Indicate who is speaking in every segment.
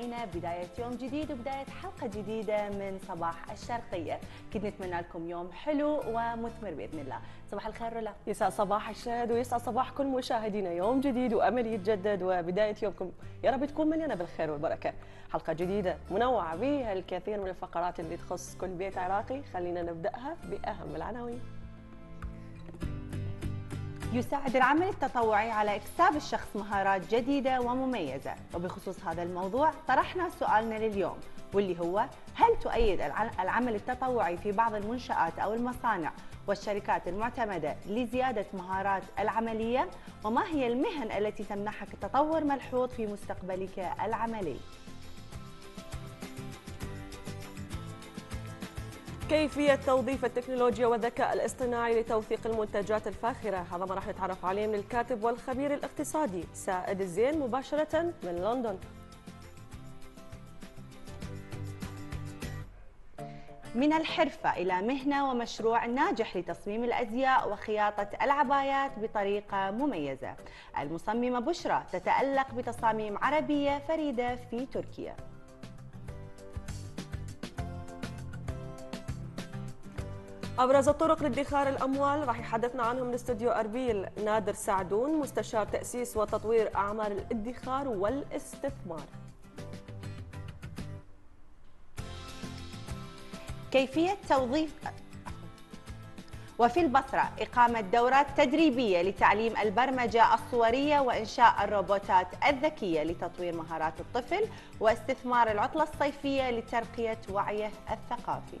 Speaker 1: متابعينا بداية يوم جديد وبداية حلقة جديدة من صباح الشرقية. كنت نتمنى لكم يوم حلو ومثمر بإذن الله. صباح الخير رولا
Speaker 2: يسعد صباح الشهد ويسعد صباح كل مشاهدينا. يوم جديد وامل يتجدد وبداية يومكم. يا رب تكون مليانة بالخير والبركة. حلقة جديدة منوعة بها الكثير من الفقرات اللي تخص كل بيت عراقي. خلينا نبدأها بأهم العناوين.
Speaker 1: يساعد العمل التطوعي على اكتساب الشخص مهارات جديدة ومميزة. وبخصوص هذا الموضوع طرحنا سؤالنا لليوم واللي هو هل تؤيد العمل التطوعي في بعض المنشآت أو المصانع والشركات المعتمدة لزيادة مهارات العملية؟ وما هي المهن التي تمنحك تطور ملحوظ في مستقبلك العملي؟
Speaker 2: كيفية توظيف التكنولوجيا والذكاء الاصطناعي لتوثيق المنتجات الفاخرة؟ هذا ما راح نتعرف عليه من الكاتب والخبير الاقتصادي سائد الزين مباشرة من لندن.
Speaker 1: من الحرفة إلى مهنة ومشروع ناجح لتصميم الأزياء وخياطة العبايات بطريقة مميزة. المصممة بشرى تتألق بتصاميم عربية فريدة في تركيا.
Speaker 2: أبرز الطرق لادخار الأموال راح يحدثنا عنهم من استوديو أربيل نادر سعدون مستشار تأسيس وتطوير أعمال الادخار والاستثمار.
Speaker 1: كيفية توظيف وفي البصرة إقامة دورات تدريبية لتعليم البرمجة الصورية وإنشاء الروبوتات الذكية لتطوير مهارات الطفل واستثمار العطلة الصيفية لترقية وعيه الثقافي.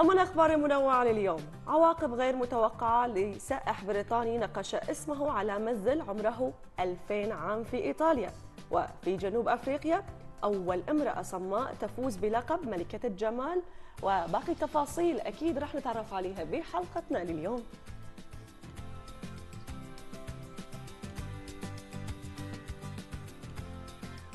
Speaker 2: أما الأخبار المنوعة لليوم عواقب غير متوقعة لسائح بريطاني نقش اسمه على منزل عمره 2000 عام في إيطاليا. وفي جنوب أفريقيا أول امرأة صماء تفوز بلقب ملكة الجمال. وباقي تفاصيل أكيد راح نتعرف عليها بحلقتنا لليوم.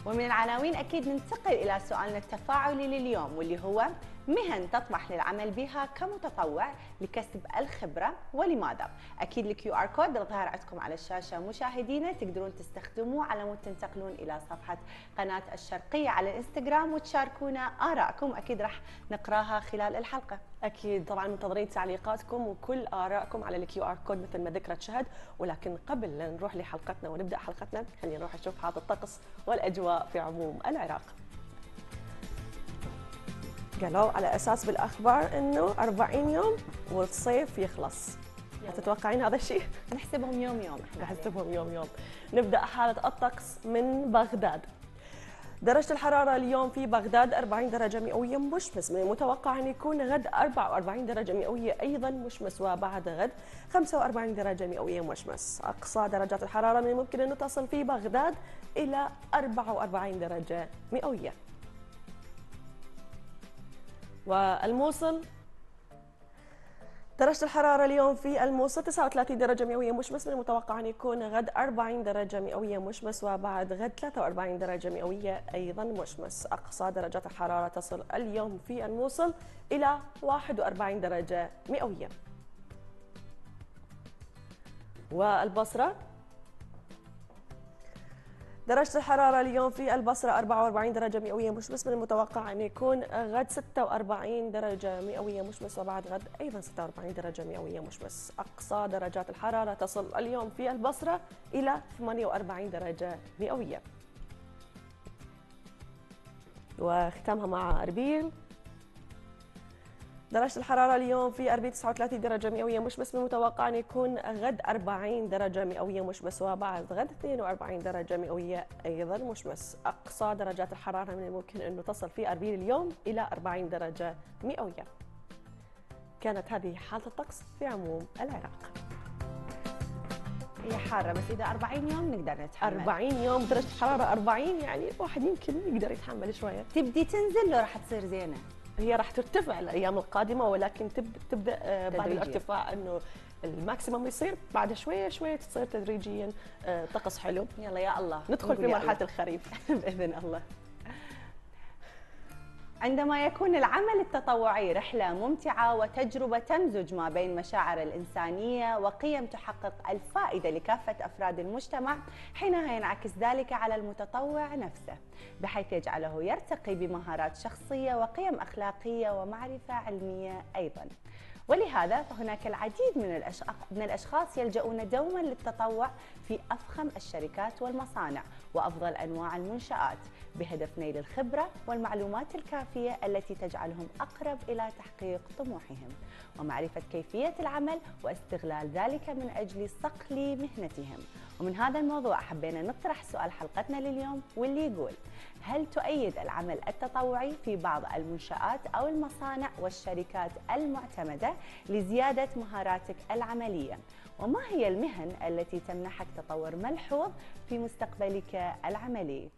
Speaker 1: ومن العناوين أكيد ننتقل إلى سؤالنا التفاعلي لليوم واللي هو مهن تطمح للعمل بها كمتطوع لكسب الخبرة ولماذا؟ أكيد ال QR code الظاهر عندكم على الشاشة. مشاهدينا تقدرون تستخدموه على مود تنتقلون إلى صفحة قناة الشرقية على الانستغرام وتشاركونا آرائكم. أكيد راح نقراها خلال الحلقة.
Speaker 2: أكيد. طبعا منتظرين تعليقاتكم وكل آرائكم على ال QR code مثل ما ذكرت شهد. ولكن قبل لا نروح لحلقتنا ونبدأ حلقتنا خلينا نروح نشوف حالة الطقس والأجواء في عموم العراق. قالوا على أساس بالأخبار إنه 40 يوم والصيف يخلص. تتوقعين هذا الشيء؟
Speaker 1: نحسبهم يوم يوم.
Speaker 2: نحسبهم يوم يوم. نبدأ حالة الطقس من بغداد. درجة الحرارة اليوم في بغداد 40 درجة مئوية مشمس من المتوقع أن يكون غد 44 درجة مئوية أيضا مشمس وبعد غد 45 درجة مئوية مشمس أقصى درجات الحرارة من الممكن أن تصل في بغداد إلى 44 درجة مئوية. والموصل؟ درجة الحرارة اليوم في الموصل 39 درجة مئوية مشمس من المتوقع أن يكون غد 40 درجة مئوية مشمس وبعد غد 43 درجة مئوية أيضا مشمس. أقصى درجات الحرارة تصل اليوم في الموصل إلى 41 درجة مئوية. والبصرة؟ درجة الحرارة اليوم في البصرة 44 درجة مئوية مشمس من المتوقع أن يكون غد 46 درجة مئوية مشمس وبعد غد أيضا 46 درجة مئوية مشمس. أقصى درجات الحرارة تصل اليوم في البصرة إلى 48 درجة مئوية. وختامها مع أربيل. درجة الحرارة اليوم في أربيل 39 درجة مئوية مشمس من المتوقع أن يكون غد 40 درجة مئوية مشمس وبعد غد 42 درجة مئوية أيضا مشمس. أقصى درجات الحرارة من الممكن أنه تصل في أربيل اليوم إلى 40 درجة مئوية. كانت هذه حالة الطقس في عموم العراق.
Speaker 1: هي حارة بس إذا 40 يوم نقدر نتحمل.
Speaker 2: 40 يوم درجة الحرارة 40 يعني الواحد يمكن يقدر يتحمل شوية.
Speaker 1: تبدي تنزل لو راح تصير زينة.
Speaker 2: هي راح ترتفع الأيام القادمة ولكن تب تبدأ آه، بعد. الارتفاع إنه الماكسيمم يصير بعد شوية شوية تصير تدريجيا آه، طقس حلو
Speaker 1: يلا يا الله
Speaker 2: ندخل في
Speaker 1: مرحلة.
Speaker 2: الخريف
Speaker 1: بإذن الله عندما يكون العمل التطوعي رحلة ممتعة وتجربة تمزج ما بين مشاعر الإنسانية وقيم تحقق الفائدة لكافة أفراد المجتمع حينها ينعكس ذلك على المتطوع نفسه بحيث يجعله يرتقي بمهارات شخصية وقيم أخلاقية ومعرفة علمية أيضاً. ولهذا فهناك العديد من الأشخاص يلجؤون دوما للتطوع في أفخم الشركات والمصانع وأفضل أنواع المنشآت بهدف نيل الخبرة والمعلومات الكافية التي تجعلهم أقرب إلى تحقيق طموحهم ومعرفة كيفية العمل واستغلال ذلك من أجل صقل مهنتهم. ومن هذا الموضوع حبينا نطرح سؤال حلقتنا لليوم واللي يقول هل تؤيد العمل التطوعي في بعض المنشآت أو المصانع والشركات المعتمدة لزيادة مهاراتك العملية؟ وما هي المهن التي تمنحك تطور ملحوظ في مستقبلك العملي؟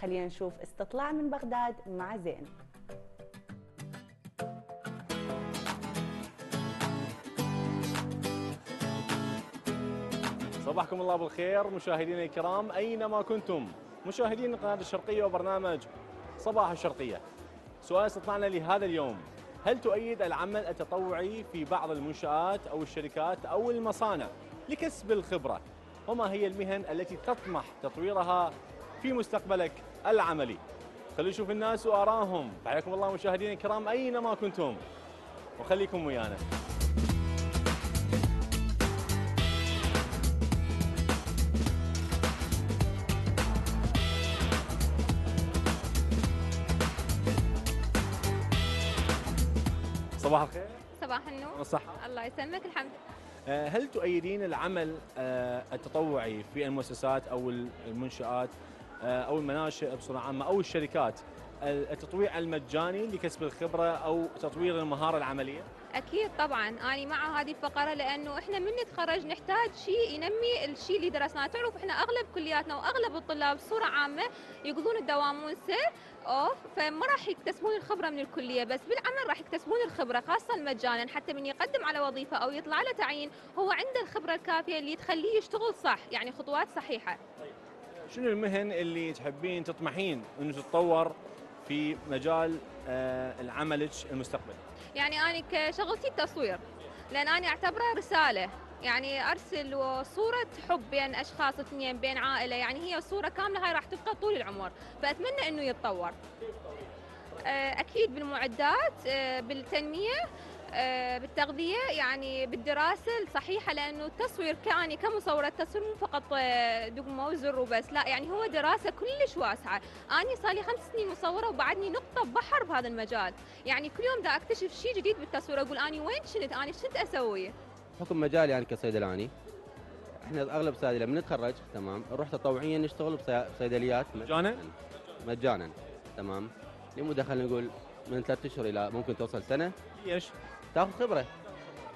Speaker 1: خلينا نشوف استطلاع من بغداد مع زين
Speaker 3: صباحكم الله بالخير مشاهدينا الكرام أينما كنتم؟ مشاهدين القناة الشرقية وبرنامج صباح الشرقية. سؤال استطلاعنا لهذا اليوم. هل تؤيد العمل التطوعي في بعض المنشآت أو الشركات أو المصانع لكسب الخبرة؟ وما هي المهن التي تطمح تطويرها في مستقبلك العملي؟ خلينا نشوف الناس وآراهم حياكم الله مشاهدينا الكرام أينما كنتم؟ وخليكم ويانا. صباح الخير.
Speaker 4: صباح النور.
Speaker 3: والصحة.
Speaker 4: الله يسلمك الحمد
Speaker 3: آه، هل تؤيدين العمل آه، التطوعي في المؤسسات أو المنشآت آه، أو المناشئ بصوره عامة أو الشركات؟ التطويع المجاني لكسب الخبرة أو تطوير المهارة العملية؟
Speaker 4: أكيد طبعا. أنا مع هذه الفقرة لأنه إحنا من نتخرج نحتاج شيء ينمي الشيء اللي درسناه. تعرف إحنا أغلب كلياتنا وأغلب الطلاب بصورة عامة يقضون الدوامونسه أوف فما راح يكتسبون الخبرة من الكلية بس بالعمل راح يكتسبون الخبرة خاصة مجانا. حتى من يقدم على وظيفة أو يطلع له تعيين هو عنده الخبرة الكافية اللي تخليه يشتغل صح يعني خطوات صحيحة.
Speaker 3: شنو المهن اللي تحبين تطمحين إنه تتطور في مجال آه، العمل المستقبلي؟
Speaker 4: يعني أنا كشغلتي التصوير لأن أنا أعتبره رسالة. يعني أرسل صورة حب بين أشخاص اثنين بين عائلة يعني هي صورة كاملة هاي راح تبقى طول العمر. فأتمنى إنه يتطور. أكيد بالمعدات آه، بالتنمية آه، بالتغذية يعني بالدراسة الصحيحة لأنه التصوير كاني كمصورة تصوير مو فقط دقمة وزر وبس لا يعني هو دراسة كلش واسعة. اني صار لي خمس سنين مصورة وبعدني نقطة بحر بهذا المجال. يعني كل يوم دا أكتشف شيء جديد بالتصوير أقول اني وين كنت اني شنت أسوي؟
Speaker 5: حكم مجالي يعني كصيدلاني. إحنا أغلب صيدلة من نتخرج تمام. نروح تطوعيا نشتغل بصيدليات
Speaker 3: مجانا؟
Speaker 5: مجانا تمام. لمده خلينا نقول من ثلاث أشهر إلى ممكن توصل سنة.
Speaker 3: ليش؟
Speaker 5: تاخذ خبرة.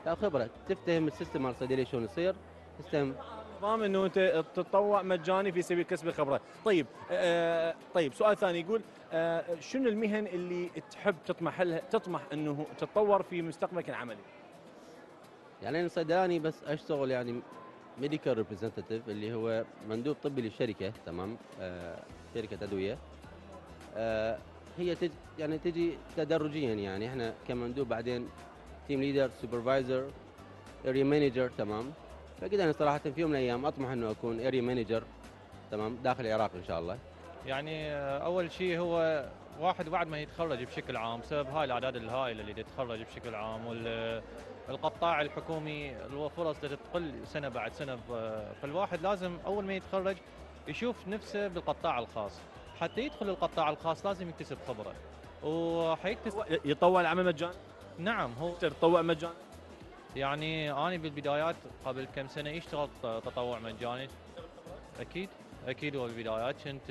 Speaker 5: تاخذ خبرة. تفتهم السيستم مال الصيدليه شلون يصير. تفتهم.
Speaker 3: نظام إنه أنت تتطوع مجاني في سبيل كسب الخبره، طيب آه طيب سؤال ثاني يقول آه شنو المهن اللي تحب تطمح لها تطمح إنه تتطور في مستقبلك العملي؟
Speaker 5: يعني أنا صيدلاني بس أشتغل يعني medical representative اللي هو مندوب طبي للشركة تمام؟ آه شركة أدوية. آه هي تج يعني تجي تدرجيا يعني إحنا كمندوب بعدين team leader supervisor area manager تمام. فكذا أنا صراحة في يوم من الأيام أطمح أنه أكون area manager تمام داخل العراق إن شاء الله.
Speaker 6: يعني آه، أول شيء هو واحد بعد ما يتخرج بشكل عام بسبب هاي الأعداد الهائلة اللي تتخرج بشكل عام وال القطاع الحكومي الفرص تقل سنة بعد سنة فالواحد لازم أول ما يتخرج يشوف نفسه بالقطاع الخاص. حتى يدخل القطاع الخاص لازم يكتسب خبرة. وحيكتسب
Speaker 3: يطوع العمل مجانا؟
Speaker 6: نعم هو
Speaker 3: تطوع مجانا
Speaker 6: يعني أنا بالبدايات قبل كم سنة اشتغلت تطوع مجاني. أكيد أكيد هو بالبدايات. كنت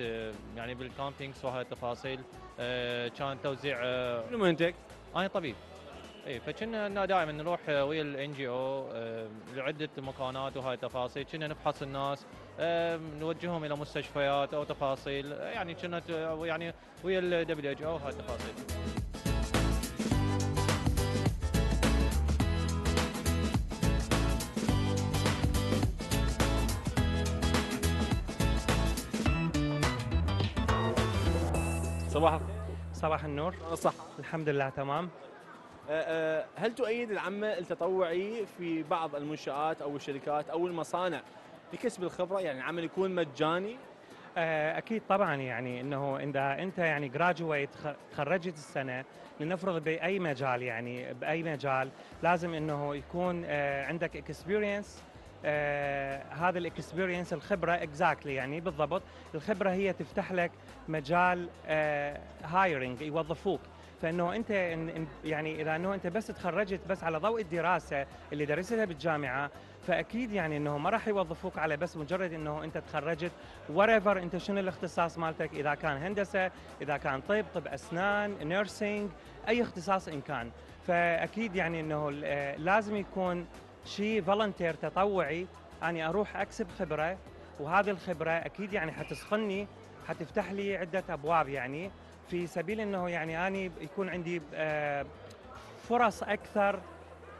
Speaker 6: يعني بالكامبينجز وهاي التفاصيل آه، كان توزيع
Speaker 3: آه، شنو مهنتك؟
Speaker 6: أنا طبيب. إي فكنا دائما نروح ويا ال NGO لعدة مكانات وهاي التفاصيل. كنا نفحص الناس نوجههم إلى مستشفيات أو تفاصيل. يعني كنا يعني ويا ال WHO هاي التفاصيل.
Speaker 3: صباح الخير
Speaker 7: صباح النور.
Speaker 3: صح.
Speaker 7: الحمد لله تمام.
Speaker 3: آه، آه، هل تؤيد العمل التطوعي في بعض المنشآت أو الشركات أو المصانع لكسب الخبرة؟ يعني العمل يكون مجاني؟
Speaker 7: آه، أكيد طبعا يعني إنه إذا أنت يعني graduate تخرجت السنة لنفرض بأي مجال يعني بأي مجال لازم إنه يكون آه، عندك experience هذا ال experience الخبرة exactly يعني بالضبط. الخبرة هي تفتح لك مجال hiring يوظفوك. فإنه أنت يعني إذا إنه أنت بس تخرجت بس على ضوء الدراسة اللي درستها بالجامعة فأكيد يعني إنه ما راح يوظفوك على بس مجرد إنه أنت تخرجت. wherever أنت شنو الاختصاص مالتك إذا كان هندسة إذا كان طب طب أسنان nursing أي اختصاص إن كان. فأكيد يعني إنه آه، لازم يكون شيء volunteer تطوعي أني أروح أكسب خبرة وهذه الخبرة أكيد يعني حتسخني حتفتح لي عدة أبواب يعني. في سبيل إنه يعني أني يكون عندي آه، فرص أكثر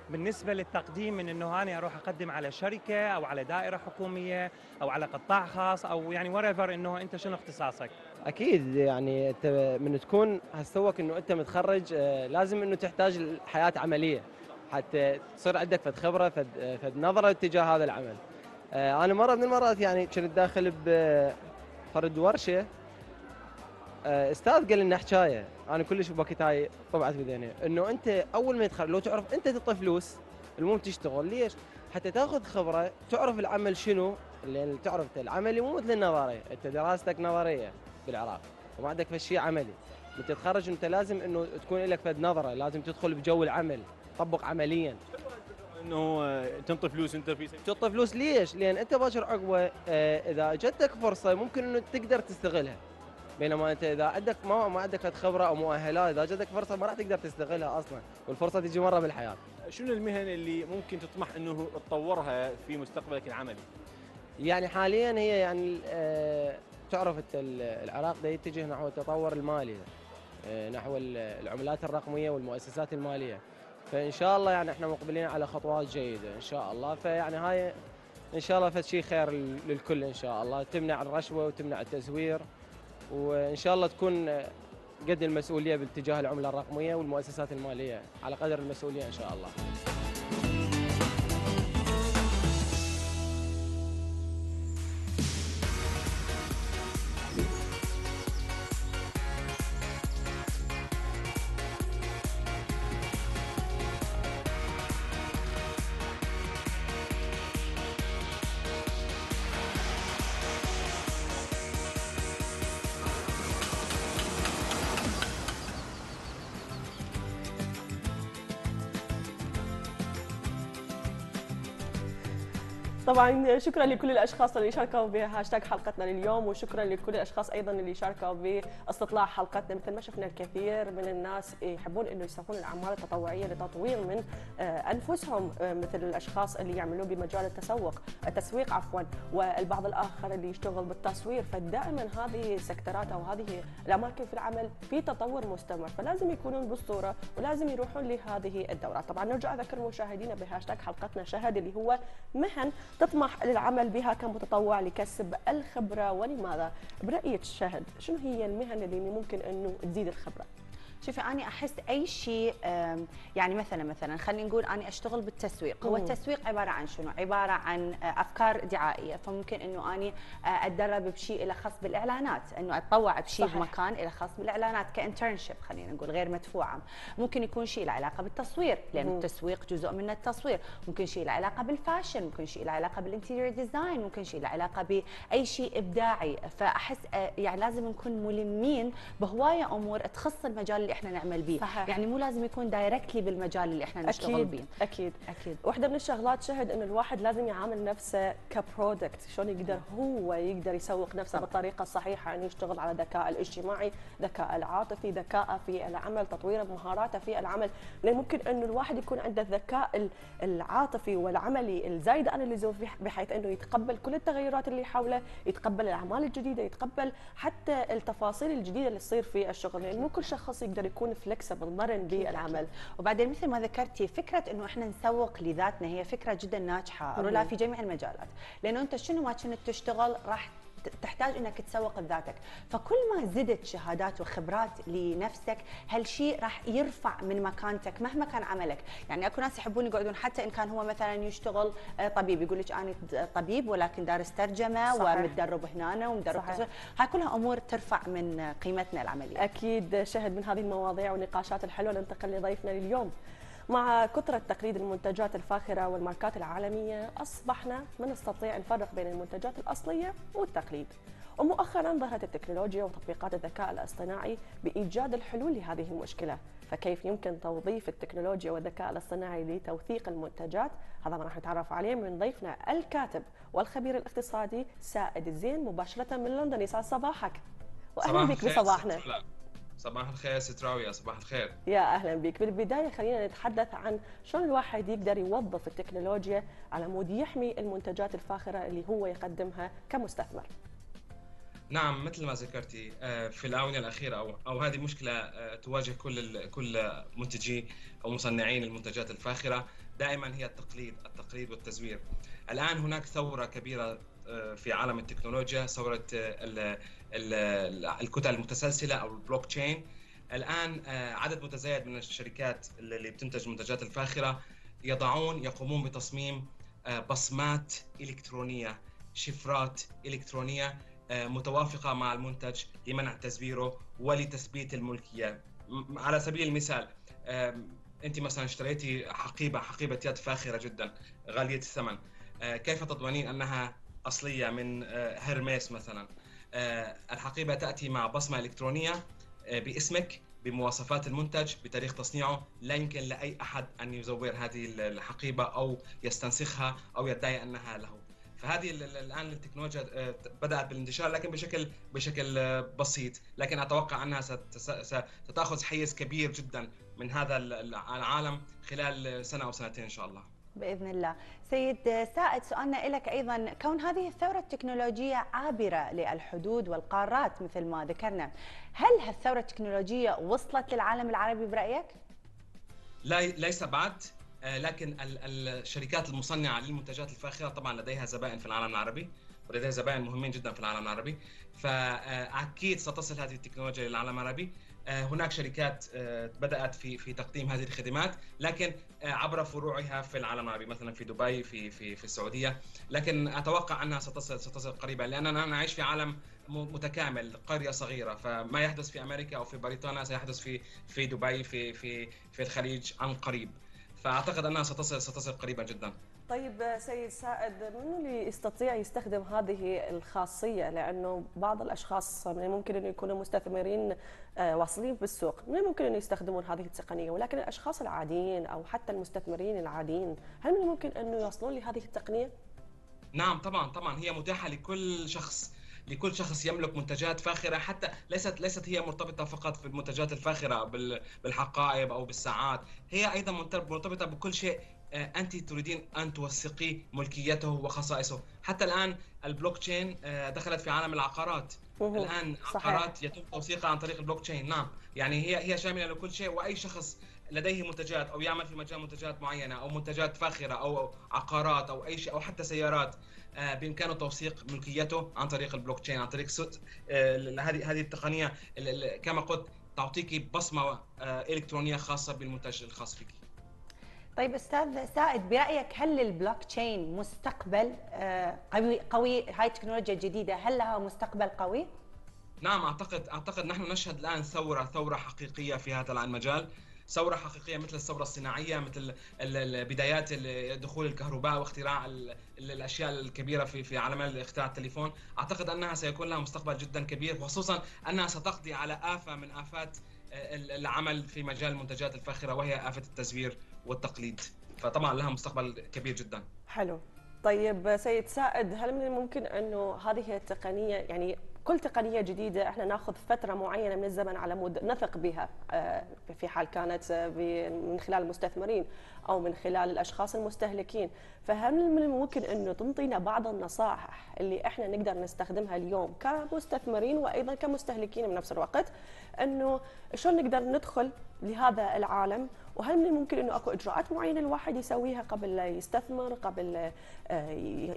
Speaker 7: بالنسبة للتقديم من إنه أني أروح أقدم على شركة أو على دائرة حكومية أو على قطاع خاص أو يعني وريفر إنه أنت شنو اختصاصك.
Speaker 8: أكيد يعني أنت من تكون هسوك إنه أنت متخرج آه، لازم إنه تحتاج حياه عملية. حتى تصير عندك فد خبرة فد, فد نظرة اتجاه هذا العمل. آه، أنا مرة من المرات يعني كنت داخل بفرد ورشة. آه، أستاذ قال لنا حكاية. أنا كلش بوقت هاي طبعت بذهني. إنه أنت أول ما يتخرج لو تعرف أنت تعطي فلوس المهم تشتغل. ليش؟ حتى تاخذ خبرة تعرف العمل شنو؟ لأن تعرف العملي مو مثل النظري أنت دراستك نظرية بالعراق وما عندك فد شيء عملي. أنت تتخرج أنت لازم إنه تكون لك فد نظرة. لازم تدخل بجو العمل. طبق عمليا
Speaker 3: إنه تنطي فلوس أنت في
Speaker 8: تعطي فلوس ليش؟ لأن أنت باكر عقبة آه، إذا جتك فرصة ممكن إنه تقدر تستغلها بينما أنت إذا عندك ما ما عندك خبرة أو مؤهلات إذا جتك فرصة ما راح تقدر تستغلها أصلا والفرصة تجي مرة بالحياة
Speaker 3: شنو المهن اللي ممكن تطمح إنه تطورها في مستقبلك العملي؟
Speaker 8: يعني حاليا هي يعني آه، تعرف أنت ال- العراق ده يتجه نحو التطور المالي آه، نحو ال- العملات الرقمية والمؤسسات المالية فإن شاء الله يعني إحنا مقبلين على خطوات جيدة إن شاء الله. فيعني هاي إن شاء الله فد شيء خير لل- للكل إن شاء الله. تمنع الرشوة وتمنع التزوير وإن شاء الله تكون قد المسؤولية باتجاه العملة الرقمية والمؤسسات المالية على قدر المسؤولية إن شاء الله.
Speaker 2: طبعا شكرا لكل الأشخاص اللي شاركوا بهاشتاج حلقتنا لليوم وشكرا لكل الأشخاص أيضا اللي شاركوا باستطلاع حلقتنا. مثل ما شفنا الكثير من الناس يحبون إنه يسوون الأعمال التطوعية لتطوير من آه، أنفسهم آه، مثل الأشخاص اللي يعملون بمجال التسوق التسويق عفوا والبعض الآخر اللي يشتغل بالتصوير. فدائما هذه السكترات أو هذه الأماكن في العمل في تطور مستمر فلازم يكونون بالصورة ولازم يروحون لهذه الدورات طبعا نرجع أذكر مشاهدينا بهاشتاج حلقتنا شهد اللي هو مهن تطمح للعمل بها كمتطوع لكسب الخبرة ولماذا؟ برأيك شهد شنو هي المهن اللي ممكن أنه تزيد الخبرة؟
Speaker 1: شوفي أنا أحس أي شيء يعني مثلا مثلا خلينا نقول أنا أشتغل بالتسويق. هو. التسويق عبارة عن شنو؟ عبارة عن آه، أفكار دعائية. فممكن أنه أنا آه، أتدرب بشيء له خاص بالإعلانات. أنه أتطوع بشيء. بمكان له خاص بالإعلانات كإنترنشيب خلينا نقول غير مدفوعة. ممكن يكون شيء له علاقة بالتصوير لأن. التسويق جزء من التصوير. ممكن شيء له علاقة بال fashion ممكن شيء له علاقة بال interior design ممكن شيء له علاقة بأي شيء إبداعي. فأحس آه، يعني لازم نكون ملمين بهواية أمور تخص المجال اللي إحنا نعمل به
Speaker 2: صحيح.
Speaker 1: يعني مو لازم يكون directly بالمجال اللي إحنا نشتغل به
Speaker 2: أكيد أكيد.
Speaker 1: أكيد.
Speaker 2: واحدة من الشغلات شهد إنه الواحد لازم يعامل نفسه ك product، شلون يقدر هو يقدر يسوق نفسه بالطريقة الصحيحة يعني يشتغل على ذكاء الاجتماعي، ذكاء العاطفي، ذكاء في العمل، تطوير مهاراته في العمل، لأن ممكن إنه الواحد يكون عنده الذكاء ال- العاطفي والعملي الزايد عن اللزوم بحيث إنه يتقبل كل التغيرات اللي حوله، يتقبل الأعمال الجديدة، يتقبل حتى التفاصيل الجديدة اللي تصير في الشغل، لأن مو كل شخص يقدر يكون فلكسبل مرن بالعمل.
Speaker 1: وبعدين مثل ما ذكرتي فكرة إنه إحنا نسوق لذاتنا هي فكرة جدا
Speaker 2: ناجحة.
Speaker 1: رولا في جميع المجالات لأنه أنت شنو ما كنت تشتغل راح تحتاج إنك تسوق بذاتك. فكل ما زدت شهادات وخبرات لنفسك هالشيء راح يرفع من مكانتك مهما كان عملك. يعني أكو ناس يحبون يقعدون حتى إن كان هو مثلا يشتغل آه، طبيب يقول لك أنا طبيب ولكن دارس ترجمة
Speaker 2: صحيح.
Speaker 1: ومتدرب هنا ومدرب هاي كلها أمور ترفع من قيمتنا العملية.
Speaker 2: أكيد شهد من هذه المواضيع والنقاشات الحلوة ننتقل لضيفنا لليوم. مع كثرة تقليد المنتجات الفاخرة والماركات العالمية أصبحنا ما نستطيع نفرق بين المنتجات الأصلية والتقليد. ومؤخرا ظهرت التكنولوجيا وتطبيقات الذكاء الاصطناعي بإيجاد الحلول لهذه المشكلة. فكيف يمكن توظيف التكنولوجيا والذكاء الاصطناعي لتوثيق المنتجات؟ هذا ما راح نتعرف عليه من ضيفنا الكاتب والخبير الاقتصادي سائد الزين مباشرة من لندن. يسعد صباحك. واهلا بك بصباحنا.
Speaker 9: صباح الخير ست راوية صباح الخير.
Speaker 2: يا أهلا بك. بالبداية خلينا نتحدث عن شلون الواحد يقدر يوظف التكنولوجيا على مود يحمي المنتجات الفاخرة اللي هو يقدمها كمستثمر.
Speaker 9: نعم مثل ما ذكرتي آه، في الآونة الأخيرة أو أو هذه مشكلة آه، تواجه كل كل منتجي أو مصنعين المنتجات الفاخرة. دائما هي التقليد التقليد والتزوير. الآن هناك ثورة كبيرة آه، في عالم التكنولوجيا ثورة آه، ال- ال- الكتل المتسلسلة أو البلوك تشين الآن آه، عدد متزايد من الشركات اللي بتنتج المنتجات الفاخرة يضعون يقومون بتصميم آه، بصمات إلكترونية شفرات إلكترونية آه، متوافقة مع المنتج لمنع تزويره ولتثبيت الملكية. م- على سبيل المثال أنت مثلا اشتريتي حقيبة حقيبة يد فاخرة جدا غالية الثمن. آه، كيف تضمنين أنها أصلية من آه، هرميس مثلا. آه، الحقيبة تأتي مع بصمة إلكترونية آه، باسمك بمواصفات المنتج بتاريخ تصنيعه. لا يمكن لأي أحد أن يزور هذه الحقيبة أو يستنسخها أو يدعي أنها له. فهذه ال- ال- الآن التكنولوجيا بدأت بالانتشار لكن بشكل بشكل بسيط. لكن أتوقع أنها ستأخذ حيز كبير جدا من هذا ال- العالم خلال سنة أو سنتين إن شاء الله.
Speaker 1: بإذن الله. سيد سائد سؤالنا لك أيضا كون هذه الثورة التكنولوجية عابرة للحدود والقارات مثل ما ذكرنا، هل هالثورة التكنولوجية وصلت للعالم العربي برأيك؟
Speaker 9: لا ليس بعد آه، لكن ال- الشركات المصنعة للمنتجات الفاخرة طبعا لديها زبائن في العالم العربي ولديها زبائن مهمين جدا في العالم العربي فأكيد ستصل هذه التكنولوجيا للعالم العربي هناك شركات آه، بدأت في في تقديم هذه الخدمات لكن آه، عبر فروعها في العالم العربي مثلا في دبي في في في السعودية. لكن أتوقع أنها ستصل ستصل قريبا لاننا نعيش في عالم متكامل قرية صغيرة. فما يحدث في أمريكا أو في بريطانيا سيحدث في في دبي في في في الخليج عن قريب. فأعتقد أنها ستصل ستصل قريبا جدا.
Speaker 2: طيب سيد سائد من اللي يستطيع يستخدم هذه الخاصية؟ لأنه بعض الأشخاص من الممكن انه يكونوا مستثمرين آه، واصلين بالسوق من الممكن انه يستخدمون هذه التقنية؟ ولكن الأشخاص العاديين أو حتى المستثمرين العاديين هل من الممكن انه يوصلون لهذه التقنية؟
Speaker 9: نعم طبعا طبعا. هي متاحة لكل شخص لكل شخص يملك منتجات فاخرة. حتى ليست ليست هي مرتبطة فقط بالمنتجات الفاخرة بال- بالحقائب أو بالساعات. هي أيضا مرتب- مرتبطة بكل شيء. آه، انت تريدين أن توثقي ملكيته وخصائصه حتى الآن البلوك تشين آه، دخلت في عالم العقارات. الآن
Speaker 2: صحيح.
Speaker 9: عقارات يتم توثيقها عن طريق البلوك تشين نعم يعني هي هي شاملة لكل شيء وأي شخص لديه منتجات أو يعمل في مجال منتجات معينة أو منتجات فاخرة أو عقارات أو أي شيء أو حتى سيارات آه، بإمكانه توثيق ملكيته عن طريق البلوك تشين عن طريق آه، هذه هذه التقنية ال- ال- كما قلت تعطيك بصمة آه، إلكترونية خاصة بالمنتج الخاص فيك
Speaker 1: طيب أستاذ سائد برأيك هل البلوك تشين مستقبل آه، قوي قوي هاي التكنولوجيا الجديدة هل لها مستقبل قوي؟
Speaker 9: نعم أعتقد أعتقد نحن نشهد الآن ثورة ثورة حقيقية في هذا المجال. ثورة حقيقية مثل الثورة الصناعية مثل بدايات دخول الكهرباء واختراع ال- ال- الأشياء الكبيرة في في عالم اختراع التليفون. أعتقد أنها سيكون لها مستقبل جدا كبير وخصوصا أنها ستقضي على آفة من آفات ال- العمل في مجال المنتجات الفاخرة وهي آفة التزوير. والتقليد. فطبعا لها مستقبل كبير جدا.
Speaker 2: حلو. طيب سيد سائد هل من الممكن أنه هذه التقنية يعني كل تقنية جديدة إحنا ناخذ فترة معينة من الزمن على مود نثق بها آه، في حال كانت آه، من خلال المستثمرين أو من خلال الأشخاص المستهلكين. فهل من الممكن انه تنطينا بعض النصائح اللي إحنا نقدر نستخدمها اليوم كمستثمرين وأيضا كمستهلكين بنفس الوقت أنه شلون نقدر ندخل لهذا العالم؟ وهل من الممكن أنه أكو إجراءات معينة الواحد يسويها قبل لا يستثمر قبل آه،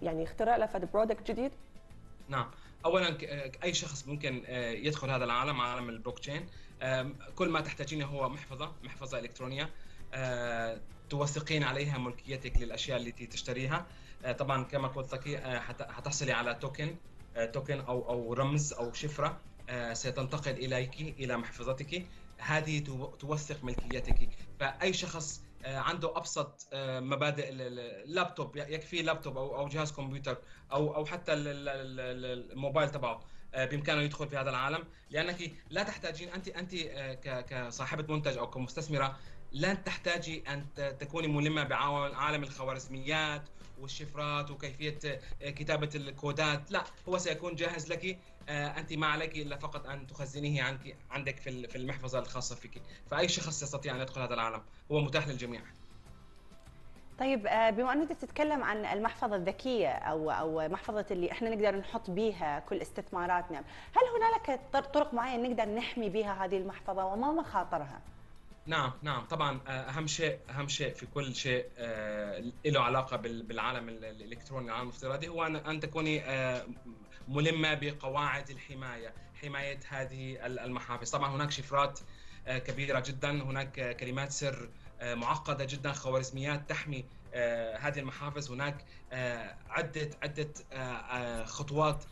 Speaker 2: يعني يخترع له فد product جديد؟
Speaker 9: نعم. اولا أي شخص ممكن آه، يدخل هذا العالم عالم البلوك تشين كل ما تحتاجينه هو محفظة محفظة إلكترونية آه، توثقين عليها ملكيتك للأشياء التي تشتريها. آه، طبعا كما قلت لك حت- حتحصلي على توكن توكن أو أو رمز أو شفرة ستنتقل اليك إلى محفظتك. هذه تو- توثق ملكيتك. فأي شخص عنده أبسط آه، مبادئ ال- ال- اللابتوب يكفي لابتوب أو أو جهاز كمبيوتر أو أو حتى ال- ال- ال- الموبايل تبعه آه، بإمكانه يدخل في هذا العالم. لأنك لا تحتاجين انت أنت آه، كصاحبة منتج أو كمستثمرة لن تحتاجي أن تكوني ملمة بعالم الخوارزميات والشفرات وكيفية آه، كتابة الكودات. لا هو سيكون جاهز لك آه، أنت ما عليك إلا فقط أن تخزنيه عنك عندك في في المحفظة الخاصة فيك. فأي شخص يستطيع أن يدخل هذا العالم هو متاح للجميع.
Speaker 1: طيب آه، بما أنك تتكلم عن المحفظة الذكية أو أو محفظة اللي إحنا نقدر نحط بيها كل استثماراتنا هل هنالك طر- طرق معينة نقدر نحمي بها هذه المحفظة وما مخاطرها؟
Speaker 9: نعم نعم طبعا آه، أهم شيء أهم شيء في كل شيء آه، له علاقة بال- بالعالم ال- الإلكتروني العالم الافتراضي هو أن تكوني آه، ملمة بقواعد الحماية حماية هذه ال- المحافظ. طبعا هناك شفرات آه، كبيرة جدا هناك آه، كلمات سر آه، معقدة جدا خوارزميات تحمي هذه المحافظ. هناك عدة عدة خطوات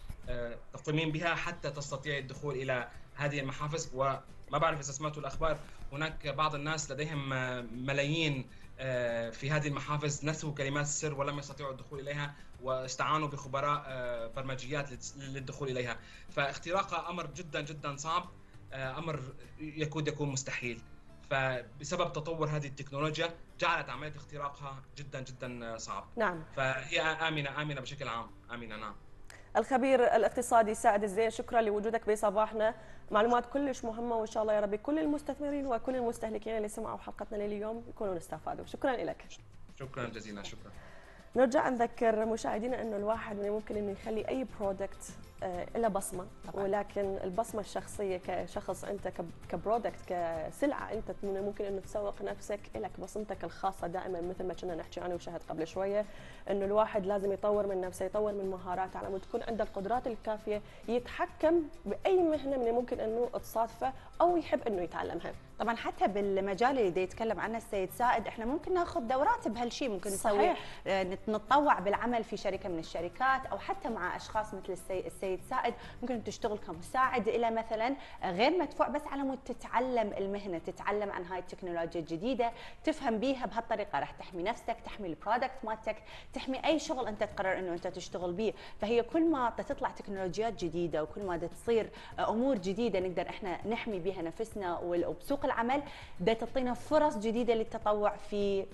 Speaker 9: تقومين بها حتى تستطيعي الدخول إلى هذه المحافظ. وما بعرف إذا سمعتوا الأخبار هناك بعض الناس لديهم ملايين في هذه المحافظ نسوا كلمات السر ولم يستطيعوا الدخول إليها. واستعانوا بخبراء آه، برمجيات للدخول إليها. فاختراقها أمر جدا جدا صعب آه، أمر يكاد يكون مستحيل. فبسبب تطور هذه التكنولوجيا جعلت عملية اختراقها جدا جدا صعب.
Speaker 2: نعم.
Speaker 9: فهي آمنة آمنة بشكل عام. آمنة نعم.
Speaker 2: الخبير الاقتصادي سعد الزين شكرا لوجودك بصباحنا. معلومات كلش مهمة وإن شاء الله يا ربي كل المستثمرين وكل المستهلكين اللي سمعوا حلقتنا لليوم يكونوا استفادوا. شكرا لك.
Speaker 9: شكرا جزيلا شكرا.
Speaker 2: نرجع نذكر مشاهدينا أنه الواحد من الممكن إنه يخلي أي product له بصمة
Speaker 1: طبعاً.
Speaker 2: ولكن البصمة الشخصية كشخص أنت ك product كسلعة أنت من الممكن انه تسوق نفسك لك بصمتك الخاصة دائما مثل ما كنا نحكي عنه وشهد قبل شوية إنه الواحد لازم يطور من نفسه يطور من مهاراته على مود تكون عنده القدرات الكافية يتحكم بأي مهنة من الممكن أنه تصادفه أو يحب أنه يتعلمها
Speaker 1: طبعا حتى بالمجال اللي يتكلم عنه السيد سائد إحنا ممكن ناخذ دورات بهالشيء ممكن نسوي
Speaker 2: صحيح.
Speaker 1: آه، نت- نتطوع بالعمل في شركة من الشركات أو حتى مع أشخاص مثل السي- السيد سائد ممكن تشتغل كمساعد إلى مثلا غير مدفوع بس على مود تتعلم المهنة تتعلم عن هاي التكنولوجيا الجديدة تفهم بيها بهالطريقة. راح تحمي نفسك تحمي البرودكت مالتك تحمي أي شغل أنت تقرر إنه أنت تشتغل به فهي كل ما تطلع تكنولوجيات جديدة وكل ما تصير أمور جديدة نقدر إحنا نحمي بها نفسنا وبسوق العمل دا تعطينا فرص جديدة للتطوع في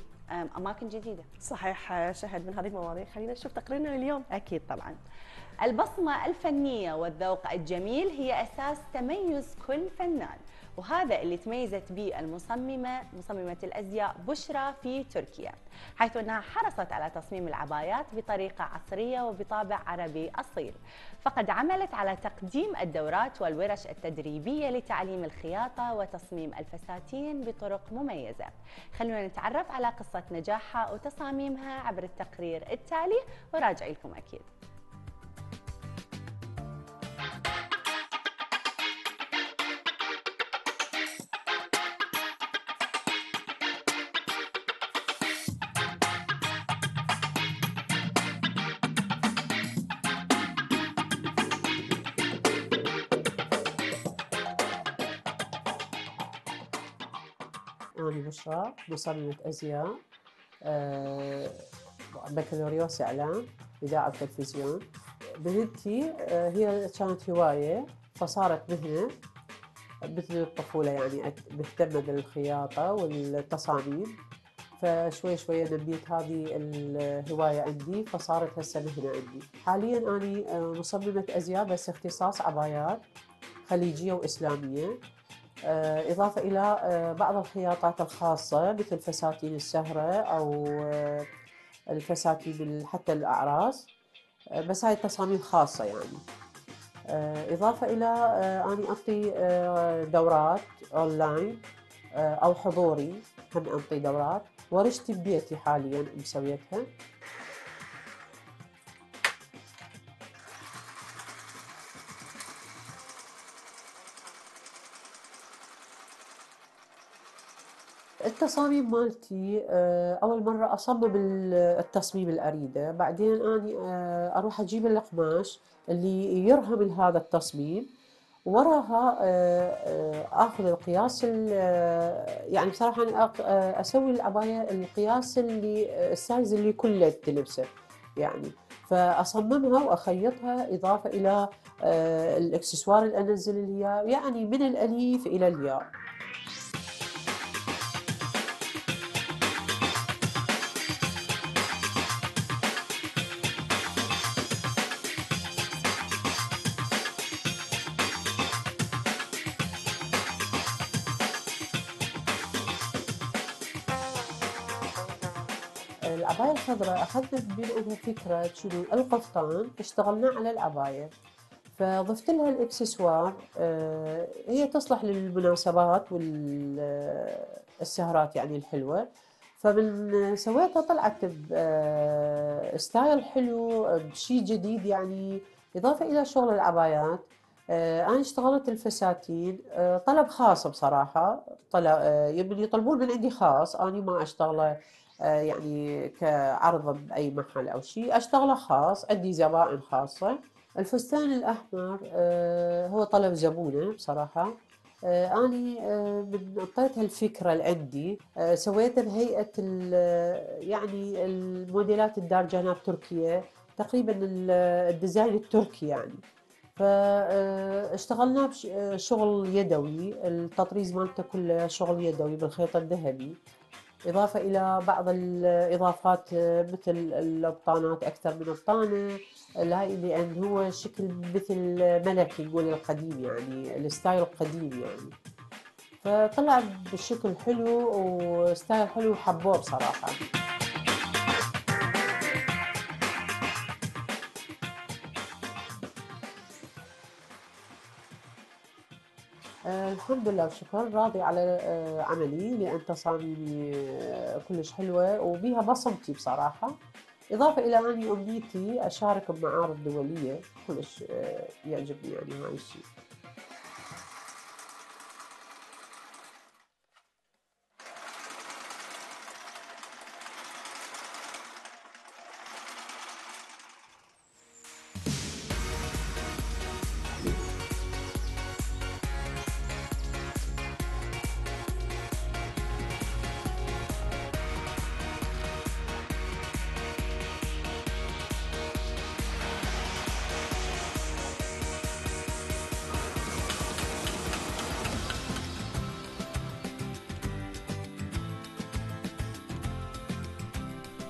Speaker 1: أماكن جديدة.
Speaker 2: صحيح شهد من هذه المواضيع. خلينا نشوف تقريرنا اليوم
Speaker 1: أكيد طبعا. البصمة الفنية والذوق الجميل هي أساس تميز كل فنان وهذا اللي تميزت به المصممة مصممة الأزياء بشرى في تركيا حيث أنها حرصت على تصميم العبايات بطريقة عصرية وبطابع عربي أصيل فقد عملت على تقديم الدورات والورش التدريبية لتعليم الخياطة وتصميم الفساتين بطرق مميزة. خلونا نتعرف على قصة نجاحها وتصاميمها عبر التقرير التالي وراجع لكم
Speaker 10: أكيد. بشرى مصممة أزياء بكالوريوس إعلام إذاعة وتلفزيون بنتي آه، هي كانت هواية فصارت مهنة مثل الطفولة يعني مهتمة بالخياطة والتصاميم. فشوي شوي نميت هذه الهواية عندي فصارت هسه مهنة عندي. حاليا أنا آه، مصممة أزياء بس اختصاص عبايات خليجية وإسلامية. إضافة إلى آه، بعض الخياطات الخاصة مثل فساتين السهرة أو آه، الفساتين ال- حتى الأعراس آه، بس هاي التصاميم خاصة يعني. آه، إضافة إلى آه، أنا أعطي آه، دورات أونلاين آه، أو حضوري هم أعطي دورات ورشتي ببيتي حاليا مسويتها. التصاميم مالتي آه، أول مرة أصمم ال- التصميم اللي اريده بعدين أني آه، أروح أجيب القماش اللي يرهم هذا التصميم وراها آه، آخذ القياس ال- يعني بصراحة آه، أسوي العبايه القياس اللي السايز اللي كله تلبسه يعني. فأصممها وأخيطها إضافة إلى الإكسسوار اللي أنزل الياء يعني من الأليف إلى الياء. العباية الخضراء أخذنا منها فكرة شنو؟ القفطان اشتغلنا على العباية فضفت لها الإكسسوار آه، هي تصلح للمناسبات والسهرات يعني الحلوة. فمن سويتها طلعت بستايل حلو بشيء جديد يعني إضافة إلى شغل العبايات آه، أنا اشتغلت الفساتين آه، طلب خاص بصراحة طلب آه، يطلبون من عندي خاص أنا ما أشتغله. آه، يعني كعرض بأي محل أو شيء أشتغله خاص عندي زبائن خاصة. الفستان الأحمر آه، هو طلب زبونة بصراحة. آه، آه، من أعطيتها الفكرة اللي عندي آه، سويتها بهيئة يعني الموديلات الدارجانات تركية تقريبا ال- الديزاين التركي يعني. فاشتغلنا بشغل يدوي. التطريز مالته كله شغل يدوي بالخيط الذهبي. إضافة إلى بعض الإضافات مثل البطانات أكثر من بطانة هاي لأن هو شكل مثل ملكي نقول القديم يعني الستايل القديم يعني. فطلع بشكل حلو وستايل حلو وحبوه بصراحة. الحمد لله والشكر راضي على آه، عملي لأن تصاميمي آه، كلش حلوة وبيها بصمتي بصراحة. إضافة إلى أني أمنيتي أشارك بمعارض دولية كلش آه، يعجبني يعني هاي الشيء.